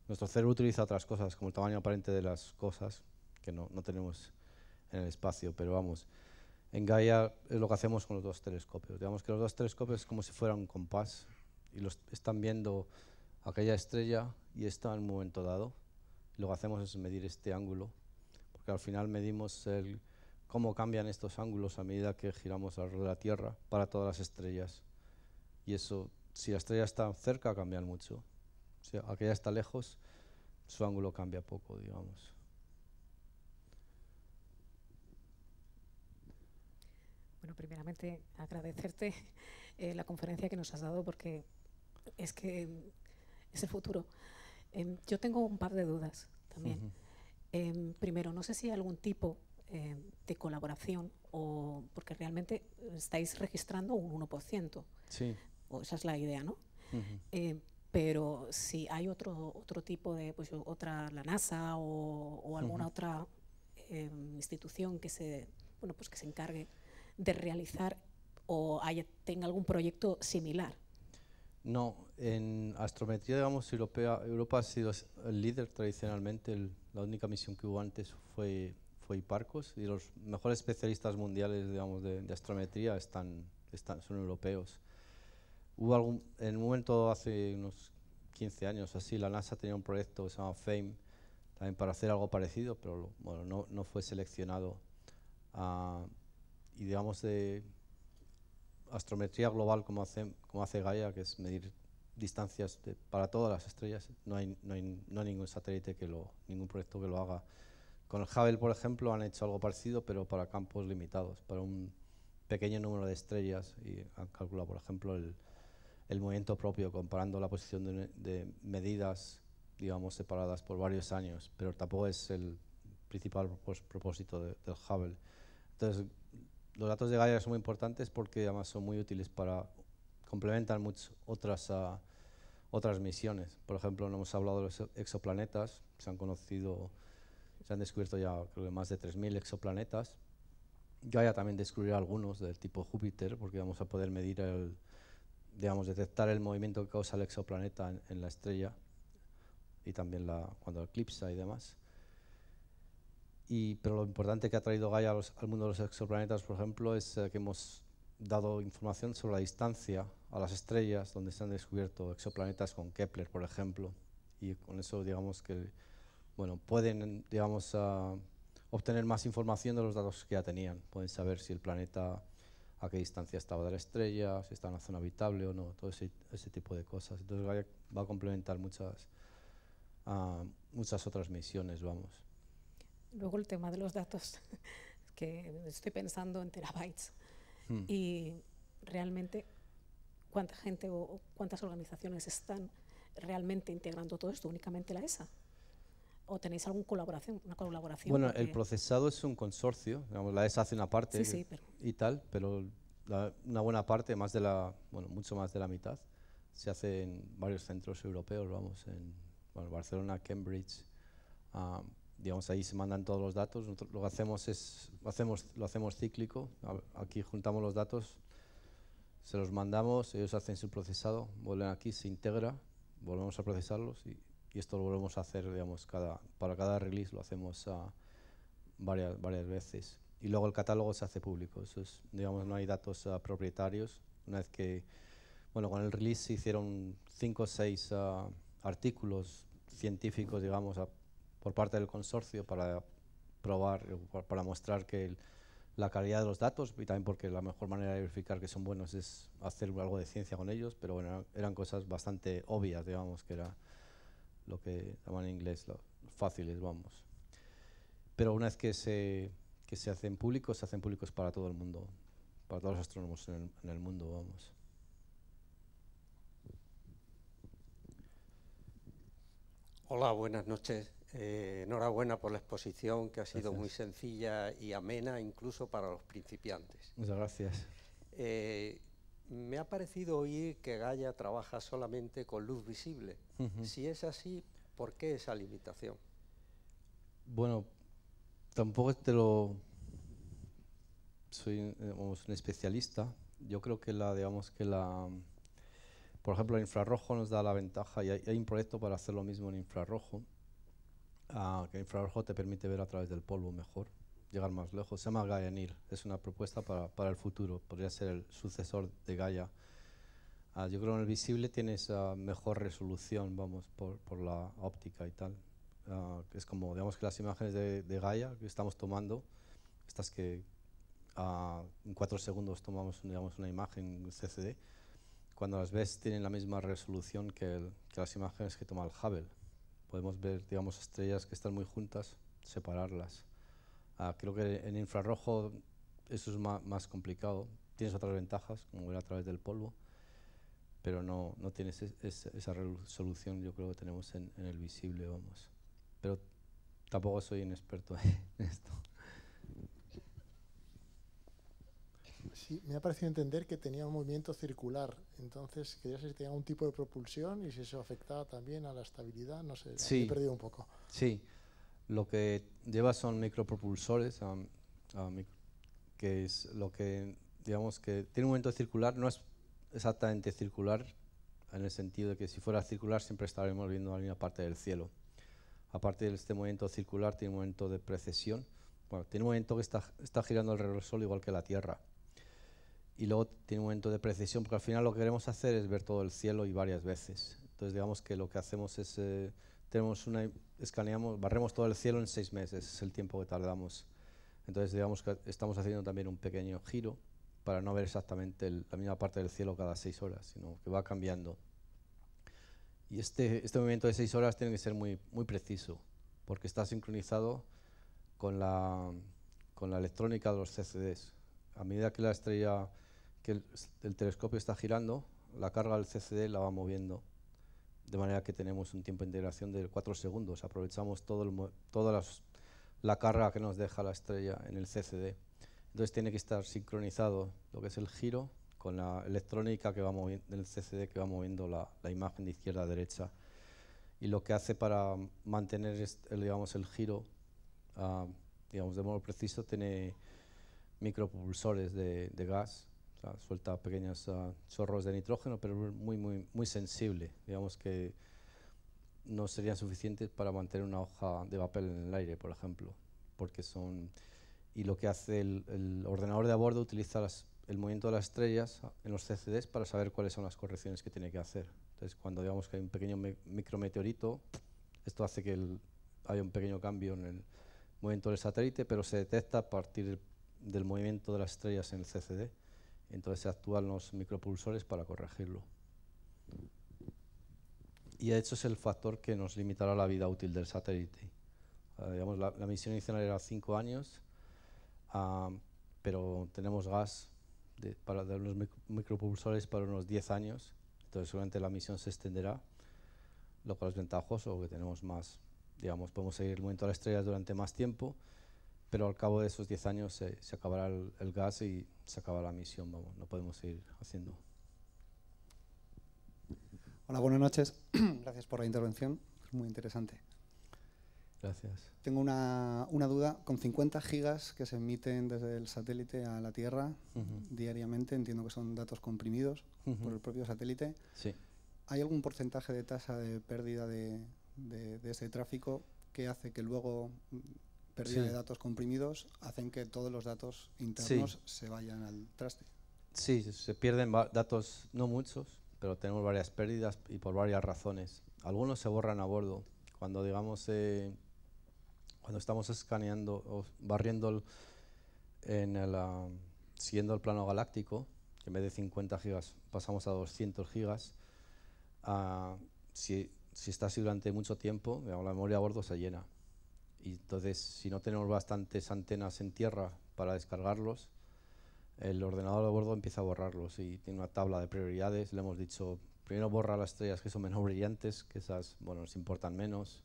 Speaker 2: Nuestro cerebro utiliza otras cosas, como el tamaño aparente de las cosas, que no, no tenemos en el espacio, pero vamos, en Gaia es lo que hacemos con los dos telescopios. Digamos que los dos telescopios es como si fueran un compás y los están viendo aquella estrella y está en un momento dado. Lo que hacemos es medir este ángulo, porque al final medimos cómo cambian estos ángulos a medida que giramos alrededor de la Tierra para todas las estrellas. Y eso, si la estrella está cerca, cambian mucho. Si aquella está lejos, su ángulo cambia poco, digamos.
Speaker 6: Bueno, primeramente agradecerte eh, la conferencia que nos has dado porque es que es el futuro. Em, yo tengo un par de dudas también. Em, primero, no sé si hay algún tipo em, de colaboración o porque realmente estáis registrando un 1%,
Speaker 2: Sí.
Speaker 6: o esa es la idea, ¿no? Eh, pero si hay otro, otro tipo de, pues otra, la NASA o, o alguna otra eh, institución que se, bueno, pues que se encargue de realizar o haya, tenga algún proyecto similar.
Speaker 2: No, en astrometría, digamos, europea, Europa ha sido el líder tradicionalmente. el- la única misión que hubo antes fue, fue Hiparcos y los mejores especialistas mundiales, digamos, de, de astrometría están, están, son europeos. Hubo algún, en un momento hace unos 15 años así, la NASA tenía un proyecto que se llama FAME, también para hacer algo parecido, pero bueno, no, no fue seleccionado. Ah, y digamos de astrometría global como hace, como hace Gaia, que es medir distancias de- para todas las estrellas, no hay, no, hay, no hay ningún satélite que lo, ningún proyecto que lo haga. Con el Hubble, por ejemplo, han hecho algo parecido, pero para campos limitados, para un pequeño número de estrellas y han calculado, por ejemplo, el, el movimiento propio, comparando la posición de, de medidas, digamos, separadas por varios años, pero tampoco es el principal propós- propósito de- del Hubble. Entonces, los datos de Gaia son muy importantes porque además son muy útiles para complementan muchas otras ah, otras misiones. Por ejemplo, no hemos hablado de los exoplanetas, se han conocido, se han descubierto ya creo que más de 3.000 exoplanetas. Gaia también descubrirá algunos del tipo Júpiter porque vamos a poder medir el, digamos, detectar el movimiento que causa el exoplaneta en, en la estrella y también la, cuando eclipsa y demás. Y, pero lo importante que ha traído Gaia al mundo de los exoplanetas, por ejemplo, es eh, que hemos dado información sobre la distancia a las estrellas donde se han descubierto exoplanetas con Kepler, por ejemplo. Y con eso, digamos que, bueno, pueden, digamos, ah, obtener más información de los datos que ya tenían. Pueden saber si el planeta a qué distancia estaba de la estrella, si está en una zona habitable o no, todo ese, tipo de cosas. Entonces Gaia va a complementar muchas, ah, muchas otras misiones, vamos.
Speaker 6: Luego el tema de los datos, que estoy pensando en terabytes.
Speaker 2: Hmm.
Speaker 6: Y realmente, ¿cuánta gente o o cuántas organizaciones están realmente integrando todo esto? ¿Únicamente la ESA? ¿O tenéis alguna colaboración? Una colaboración
Speaker 2: Bueno, el procesado es un consorcio, digamos, la ESA hace una parte
Speaker 6: Sí, sí, pero
Speaker 2: y tal, pero la- una buena parte, más de la, bueno, mucho más de la mitad, se hace en varios centros europeos, vamos, en bueno, Barcelona, Cambridge, ah, digamos, ahí se mandan todos los datos. Nosotros lo que hacemos es, lo hacemos, lo hacemos cíclico, aquí juntamos los datos, se los mandamos, ellos hacen su procesado, vuelven aquí, se integra, volvemos a procesarlos y, y esto lo volvemos a hacer, digamos, cada, para cada release lo hacemos ah, varias, varias veces. Y luego el catálogo se hace público, eso es, digamos, no hay datos ah, propietarios. Una vez que, bueno, con el release se hicieron cinco o seis ah, artículos científicos, digamos, a- por parte del consorcio para probar, pa- para mostrar que la calidad de los datos y también porque la mejor manera de verificar que son buenos es hacer algo de ciencia con ellos, pero bueno, eran cosas bastante obvias, digamos, que era lo que llaman en inglés lo fáciles, vamos. Pero una vez que se, que se hacen públicos, se hacen públicos para todo el mundo, para todos los astrónomos en el, en el mundo, vamos.
Speaker 7: Hola, buenas noches. Eh, enhorabuena por la exposición, que ha sido
Speaker 2: Gracias.
Speaker 7: muy sencilla y amena, incluso para los principiantes.
Speaker 2: Muchas gracias.
Speaker 7: Eh, me ha parecido oír que Gaia trabaja solamente con luz visible. Si es así, ¿por qué esa limitación?
Speaker 2: Bueno, tampoco te lo soy digamos, un especialista. Yo creo que la, digamos que la, por ejemplo, el infrarrojo nos da la ventaja y hay, hay un proyecto para hacer lo mismo en infrarrojo. Ah, que infrarrojo te permite ver a través del polvo mejor, llegar más lejos. Se llama Gaia NIR. Es una propuesta para, para el futuro. Podría ser el sucesor de Gaia. Ah, yo creo que en el visible tienes ah, mejor resolución, vamos, por, por la óptica y tal. Ah, es como, digamos que las imágenes de, de Gaia que estamos tomando, estas que en cuatro segundos tomamos digamos, una imagen en CCD, cuando las ves tienen la misma resolución que, que las imágenes que toma el Hubble. Podemos ver, digamos, estrellas que están muy juntas, separarlas. Ah, creo que en infrarrojo eso es más complicado. Tienes otras ventajas, como ver a través del polvo, pero no, no tienes es- es- esa resolución, yo creo que tenemos en, en el visible, vamos. Pero tampoco soy un experto en esto.
Speaker 8: Sí, me ha parecido entender que tenía un movimiento circular. Entonces, quería saber si tenía algún tipo de propulsión y si eso afectaba también a la estabilidad. No sé,
Speaker 2: Sí.
Speaker 8: he perdido un poco.
Speaker 2: Sí, lo que lleva son micropropulsores, que es lo que, digamos que tiene un movimiento circular, no es exactamente circular, en el sentido de que si fuera circular siempre estaríamos viendo la misma parte del cielo. Aparte de este movimiento circular, tiene un movimiento de precesión. Bueno, tiene un movimiento que está, está girando alrededor del Sol igual que la Tierra. Y luego tiene un momento de precisión, porque al final lo que queremos hacer es ver todo el cielo y varias veces. Entonces, digamos que lo que hacemos es, eh, tenemos una, escaneamos, barremos todo el cielo en seis meses, es el tiempo que tardamos. Entonces, digamos que estamos haciendo también un pequeño giro para no ver exactamente el- la misma parte del cielo cada seis horas, sino que va cambiando. Y este, este movimiento de seis horas tiene que ser muy, muy preciso, porque está sincronizado con la, con la electrónica de los CCDs. A medida que la estrella, que el, el telescopio está girando, la carga del CCD la va moviendo, de manera que tenemos un tiempo de integración de 4 segundos. Aprovechamos todo el, toda las- la carga que nos deja la estrella en el CCD. Entonces tiene que estar sincronizado lo que es el giro con la electrónica que va moviendo, del CCD que va moviendo la, la imagen de izquierda a derecha. Y lo que hace para mantener el, digamos, el giro ah, digamos, de modo preciso tiene micropulsores de, de gas, suelta pequeños ah, chorros de nitrógeno, pero muy, muy, muy sensible. Digamos que no serían suficientes para mantener una hoja de papel en el aire, por ejemplo, porque son... Y lo que hace el, el ordenador de a bordo utiliza las- el movimiento de las estrellas en los CCDs para saber cuáles son las correcciones que tiene que hacer. Entonces, cuando digamos que hay un pequeño me- micrometeorito, esto hace que el- haya un pequeño cambio en el movimiento del satélite, pero se detecta a partir del movimiento de las estrellas en el CCD. Entonces se actúan los micropulsores para corregirlo. Y de hecho es el factor que nos limitará la vida útil del satélite. Ah, digamos, la, la misión inicial era cinco años, ah, pero tenemos gas de- para de los mic- micropulsores para unos 10 años. Entonces seguramente la misión se extenderá, lo cual es ventajoso, porque tenemos más, digamos, podemos seguir de las estrellas durante más tiempo, pero al cabo de esos 10 años se, se acabará el, el gas y se acaba la misión, vamos, no podemos seguir haciendo.
Speaker 9: Hola, buenas noches. Gracias por la intervención. Es muy interesante.
Speaker 2: Gracias.
Speaker 9: Tengo una, una duda. Con 50 gigas que se emiten desde el satélite a la Tierra diariamente, entiendo que son datos comprimidos por el propio satélite.
Speaker 2: Sí.
Speaker 9: ¿Hay algún porcentaje de tasa de pérdida de, de- de ese tráfico que hace que luego pérdida
Speaker 2: Sí.
Speaker 9: de datos comprimidos hacen que todos los datos internos se vayan al traste?
Speaker 2: Sí, se- pierden datos, no muchos, pero tenemos varias pérdidas y por varias razones. Algunos se borran a bordo. Cuando digamos, eh, cuando estamos escaneando o barriendo en el, ah, siguiendo el plano galáctico, que en vez de 50 gigas pasamos a 200 gigas, ah, si, si está así durante mucho tiempo, digamos, la memoria a bordo se llena. Y entonces, si no tenemos bastantes antenas en tierra para descargarlos, el ordenador de bordo empieza a borrarlos y tiene una tabla de prioridades. Le hemos dicho, primero borra las estrellas que son menos brillantes, que esas, bueno, nos importan menos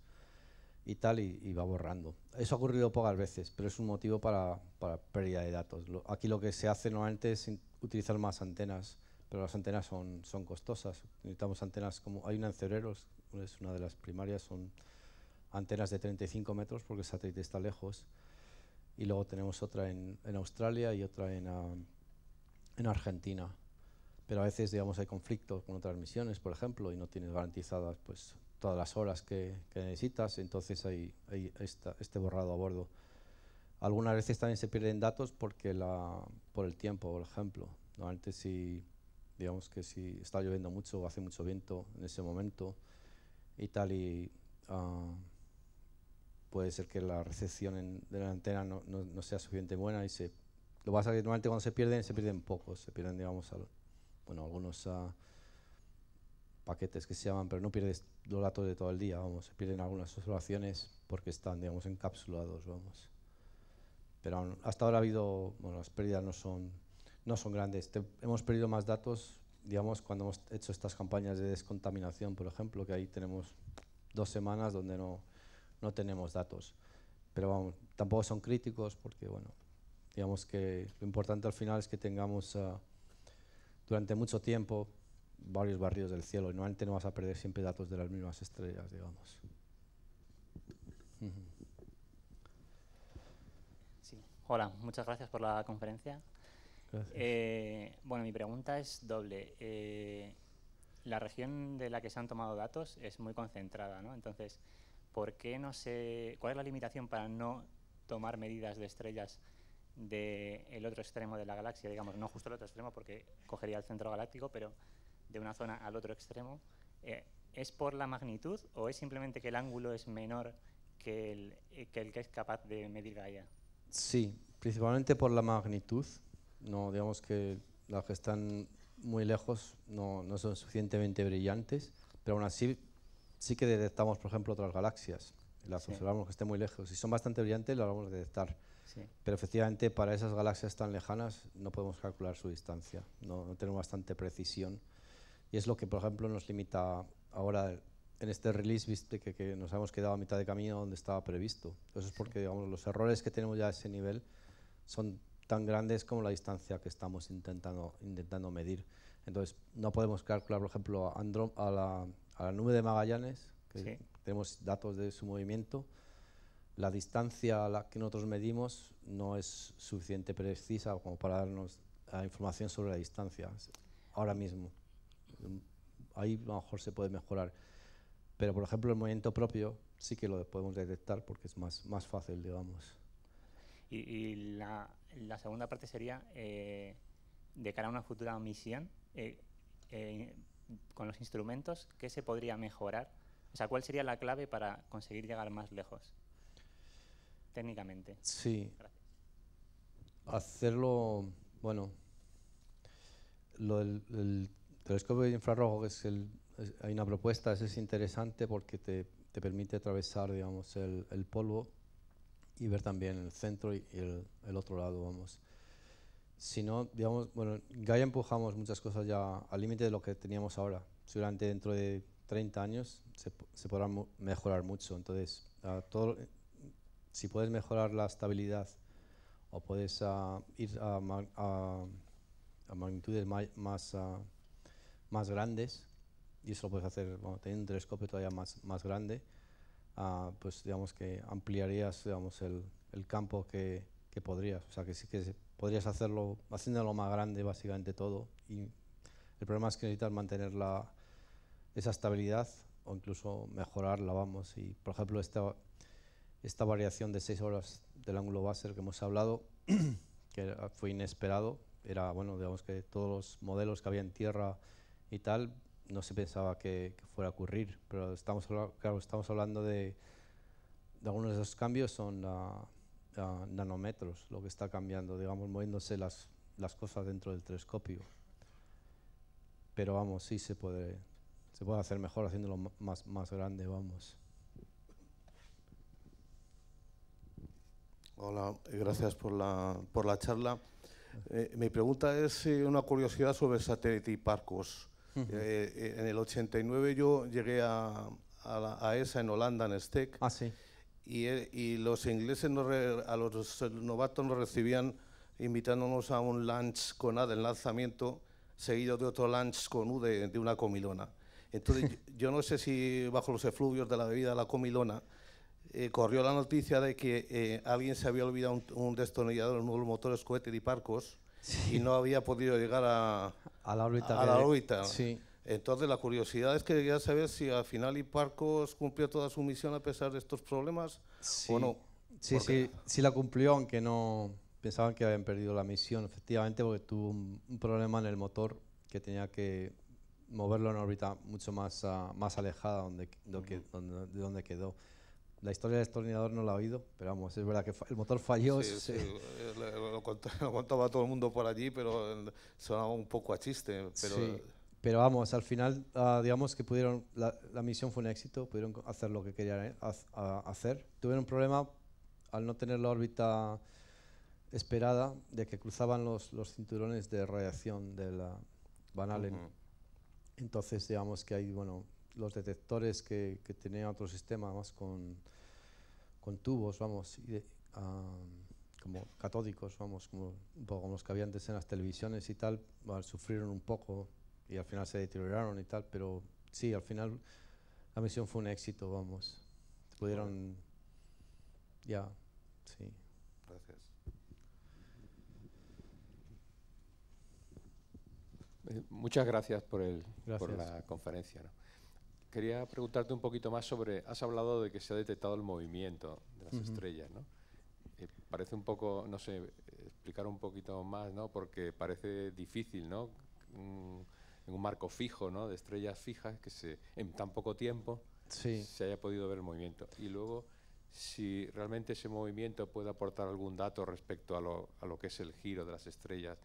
Speaker 2: y tal, y, y va borrando. Eso ha ocurrido pocas veces, pero es un motivo para, para pérdida de datos. Lo- aquí lo que se hace normalmente es utilizar más antenas, pero las antenas son, son costosas. Necesitamos antenas como, hay una en Cebreros, es una de las primarias, son antenas de 35 metros porque el satélite está lejos. Y luego tenemos otra en, Australia y otra en, ah, en Argentina. Pero a veces, digamos, hay conflictos con otras misiones, por ejemplo, y no tienes garantizadas pues, todas las horas que, necesitas, entonces hay, este borrado a bordo. Algunas veces también se pierden datos porque por el tiempo, por ejemplo. Normalmente si, digamos que si está lloviendo mucho o hace mucho viento en ese momento y tal, y ah, puede ser que la recepción en- de la antena no, no- no sea suficientemente buena y se lo que pasa es que normalmente cuando se pierden se pierden pocos se pierden digamos al- bueno algunos ah, paquetes que se llaman pero no pierdes los datos de todo el día vamos se pierden algunas observaciones porque están digamos encapsulados vamos. Pero aún- hasta ahora ha habido bueno las pérdidas no son no son grandes. Te- hemos perdido más datos digamos cuando hemos hecho estas campañas de descontaminación por ejemplo que ahí tenemos dos semanas donde no no tenemos datos. Pero vamos, tampoco son críticos porque, bueno, digamos que lo importante al final es que tengamos ah, durante mucho tiempo varios barrios del cielo y normalmente no vas a perder siempre datos de las mismas estrellas, digamos.
Speaker 10: Sí. Hola, muchas gracias por la conferencia. Eh, bueno, mi pregunta es doble. Eh, la región de la que se han tomado datos es muy concentrada, ¿no? Entonces, ¿por qué no se, ¿cuál es la limitación para no tomar medidas de estrellas del otro extremo de la galaxia? Digamos, no justo el otro extremo porque cogería el centro galáctico, pero de una zona al otro extremo. Eh, ¿Es por la magnitud o es simplemente que el ángulo es menor que el eh, que, el que es capaz de medir Gaia?
Speaker 2: Sí, principalmente por la magnitud. No, digamos que las que están muy lejos no, no son suficientemente brillantes, pero aún así sí que detectamos, por ejemplo, otras galaxias. Las
Speaker 10: Sí.
Speaker 2: observamos que estén muy lejos. Si son bastante brillantes, las vamos a detectar.
Speaker 10: Sí.
Speaker 2: Pero efectivamente, para esas galaxias tan lejanas no podemos calcular su distancia. No, no tenemos bastante precisión. Y es lo que, por ejemplo, nos limita ahora en este release, viste que, que nos hemos quedado a mitad de camino donde estaba previsto. Eso es porque digamos, los errores que tenemos ya a ese nivel son tan grandes como la distancia que estamos intentando, intentando medir. Entonces, no podemos calcular, por ejemplo, a, Andro- a la, a la nube de Magallanes, que
Speaker 10: Sí.
Speaker 2: tenemos datos de su movimiento. La distancia a la que nosotros medimos no es suficiente precisa como para darnos ah, información sobre la distancia ahora mismo. Ahí a lo mejor se puede mejorar. Pero, por ejemplo, el movimiento propio sí que lo podemos detectar porque es más, más fácil, digamos.
Speaker 10: Y, y la, la segunda parte sería, eh, de cara a una futura misión, eh, eh, con los instrumentos, ¿qué se podría mejorar? O sea, ¿cuál sería la clave para conseguir llegar más lejos? Técnicamente.
Speaker 2: Sí.
Speaker 10: Gracias.
Speaker 2: Hacerlo, bueno, lo del el telescopio de infrarrojo, que es el, es- hay una propuesta, ese es interesante porque te, te permite atravesar, digamos, el, el polvo y ver también el centro y, y el, el otro lado, vamos. Si no, digamos, bueno, en Gaia empujamos muchas cosas ya al límite de lo que teníamos ahora. Seguramente dentro de 30 años se, se podrá mejorar mucho. Entonces, todo, si puedes mejorar la estabilidad o puedes ah, ir a, a- a magnitudes más, ah, más grandes, y eso lo puedes hacer bueno, teniendo un telescopio todavía más, más grande, ah, pues digamos que ampliarías digamos, el, el campo que, que podrías. O sea que sí que podrías hacerlo, haciéndolo más grande básicamente todo. Y el problema es que necesitas mantener la, esa estabilidad o incluso mejorarla, vamos. Y por ejemplo, esta, esta variación de 6 horas del ángulo base que hemos hablado, que fue inesperado, era, bueno, digamos que todos los modelos que había en tierra y tal, no se pensaba que, que fuera a ocurrir, pero estamos, claro, estamos hablando de, de algunos de esos cambios, son ah, ah, nanómetros lo que está cambiando, digamos, moviéndose las, las cosas dentro del telescopio. Pero vamos, sí se puede, se puede hacer mejor haciéndolo más, más grande, vamos.
Speaker 11: Hola, gracias por la, por la charla. Eh, mi pregunta es eh, una curiosidad sobre satélite Hipparcos.
Speaker 2: Ujú.
Speaker 11: Eh, eh, en el 89 yo llegué a, a, la- a ESA en Holanda, en STEC,
Speaker 2: Ah, sí.
Speaker 11: Y, y los ingleses nos re- a los novatos nos recibían invitándonos a un lunch con A del lanzamiento, seguido de otro lunch con U de, de una comilona. Entonces, yo- yo no sé si bajo los efluvios de la bebida la comilona eh, corrió la noticia de que eh, alguien se había olvidado un, un destornillador en uno de los motores cohete de Hiparcos y no había podido llegar a,
Speaker 2: A la órbita.
Speaker 11: a la órbita.
Speaker 2: Sí.
Speaker 11: Entonces, la curiosidad es que quería saber si al final Hiparcos cumplió toda su misión a pesar de estos problemas
Speaker 2: Sí,
Speaker 11: o no.
Speaker 2: sí, sí, sí la cumplió, aunque no pensaban que habían perdido la misión, efectivamente, porque tuvo un, un problema en el motor que tenía que moverlo en órbita mucho más, ah, más alejada donde, do que- donde- de donde quedó. La historia del destornillador no la he oído, pero vamos, es verdad que el motor falló.
Speaker 11: Sí, sí, eh, lo, lo cont- lo contaba todo el mundo por allí, pero eh, sonaba un poco a chiste. Pero,
Speaker 2: Sí, pero vamos, al final, ah, digamos que pudieron, la, la misión fue un éxito, pudieron hacer lo que querían eh, haz- a- hacer. Tuvieron un problema al no tener la órbita esperada de que cruzaban los, los cinturones de radiación de la Van Allen.
Speaker 11: Ujú.
Speaker 2: Entonces, digamos que hay, bueno, los detectores que, que tenía otro sistema más con, con tubos, vamos, y de- ah, como catódicos, vamos, como, un poco como los que había antes en las televisiones y tal, bueno, sufrieron un poco y al final se deterioraron y tal, pero sí, al final la misión fue un éxito, vamos. Pudieron, ya, sí.
Speaker 11: Gracias.
Speaker 12: Eh, Muchas gracias por, el, por la conferencia. ¿no? Quería preguntarte un poquito más sobre, has hablado de que se ha detectado el movimiento de las estrellas, ¿no? Eh, parece un poco, no sé, explicar un poquito más, ¿no? Porque parece difícil, ¿no? Un- en un marco fijo, ¿no? De estrellas fijas, que se, en tan poco tiempo
Speaker 2: Sí.
Speaker 12: se haya podido ver el movimiento. Y luego, si realmente ese movimiento puede aportar algún dato respecto a lo, a lo que es el giro de las estrellas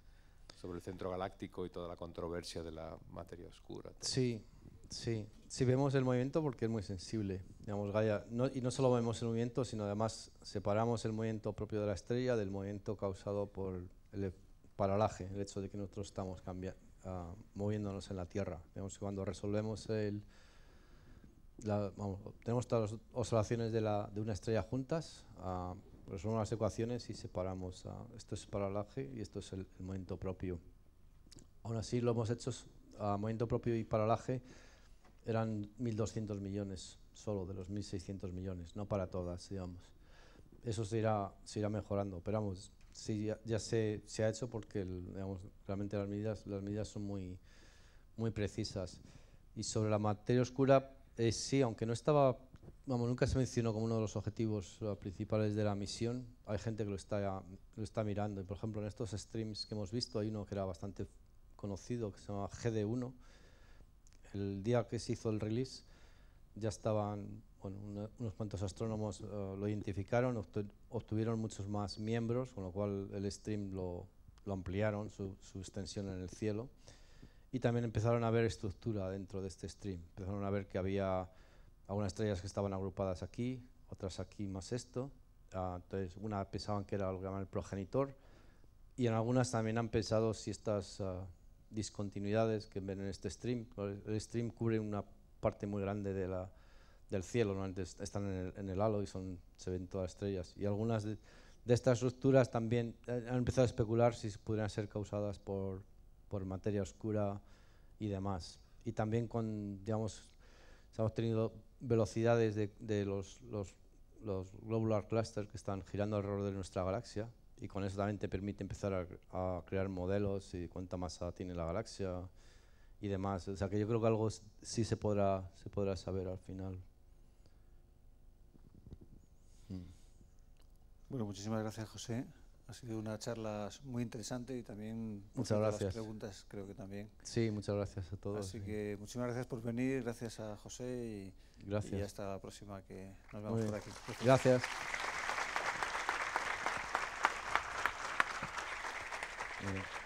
Speaker 12: sobre el centro galáctico y toda la controversia de la materia oscura. todo
Speaker 2: Sí, sí. Sí vemos el movimiento porque es muy sensible. Digamos, Gaia, no- y no solo vemos el movimiento, sino además separamos el movimiento propio de la estrella del movimiento causado por el paralaje, el hecho de que nosotros estamos cambia- ah, moviéndonos en la Tierra. Digamos que cuando resolvemos el... la- vamos, tenemos todas las oscilaciones de, la, de una estrella juntas, ah, resolvemos las ecuaciones y separamos. ah, esto es paralaje y esto es el, el movimiento propio. Aún así, lo hemos hecho a movimiento propio y paralaje eran 1.200 millones solo de los 1.600 millones, no para todas, digamos. Eso se irá, se irá mejorando, pero vamos, sí, ya, ya se, se ha hecho porque el- digamos, realmente las medidas, las medidas son muy, muy precisas. Y sobre la materia oscura, eh, sí, aunque no estaba, vamos, nunca se mencionó como uno de los objetivos eh, principales de la misión, hay gente que lo está, lo está mirando. Y por ejemplo, en estos streams que hemos visto, hay uno que era bastante conocido, que se llama GD1. El día que se hizo el release, ya estaban, bueno, una- unos cuantos astrónomos eh, lo identificaron, obtuvieron muchos más miembros, con lo cual el stream lo, lo ampliaron, su, su extensión en el cielo. Y también empezaron a ver estructura dentro de este stream. Empezaron a ver que había algunas estrellas que estaban agrupadas aquí, otras aquí más esto. Ah, entonces, una pensaban que era lo que llaman el progenitor, y en algunas también han pensado si estas ah, discontinuidades que ven en este stream, el stream cubre una parte muy grande de la, del cielo, ¿no? Entonces, están en el, halo y son, se ven todas las estrellas. Y algunas de, estas estructuras también eh, han empezado a especular si podrían ser causadas por, por materia oscura y demás. Y también con, digamos, hemos tenido velocidades de, los, los, globular clusters que están girando alrededor de nuestra galaxia y con eso también te permite empezar a, crear modelos y cuánta masa tiene la galaxia y demás. O sea que yo creo que algo sí se podrá, se podrá saber al final.
Speaker 1: Bueno, muchísimas gracias, José. Ha sido una charla muy interesante y también
Speaker 2: muchas gracias.
Speaker 1: las preguntas creo que también.
Speaker 2: Sí, muchas gracias a todos.
Speaker 1: Así
Speaker 2: sí.
Speaker 1: que muchísimas gracias por venir, gracias a José y,
Speaker 2: gracias.
Speaker 1: y hasta la próxima que nos vemos por aquí.
Speaker 2: gracias. gracias. Eh,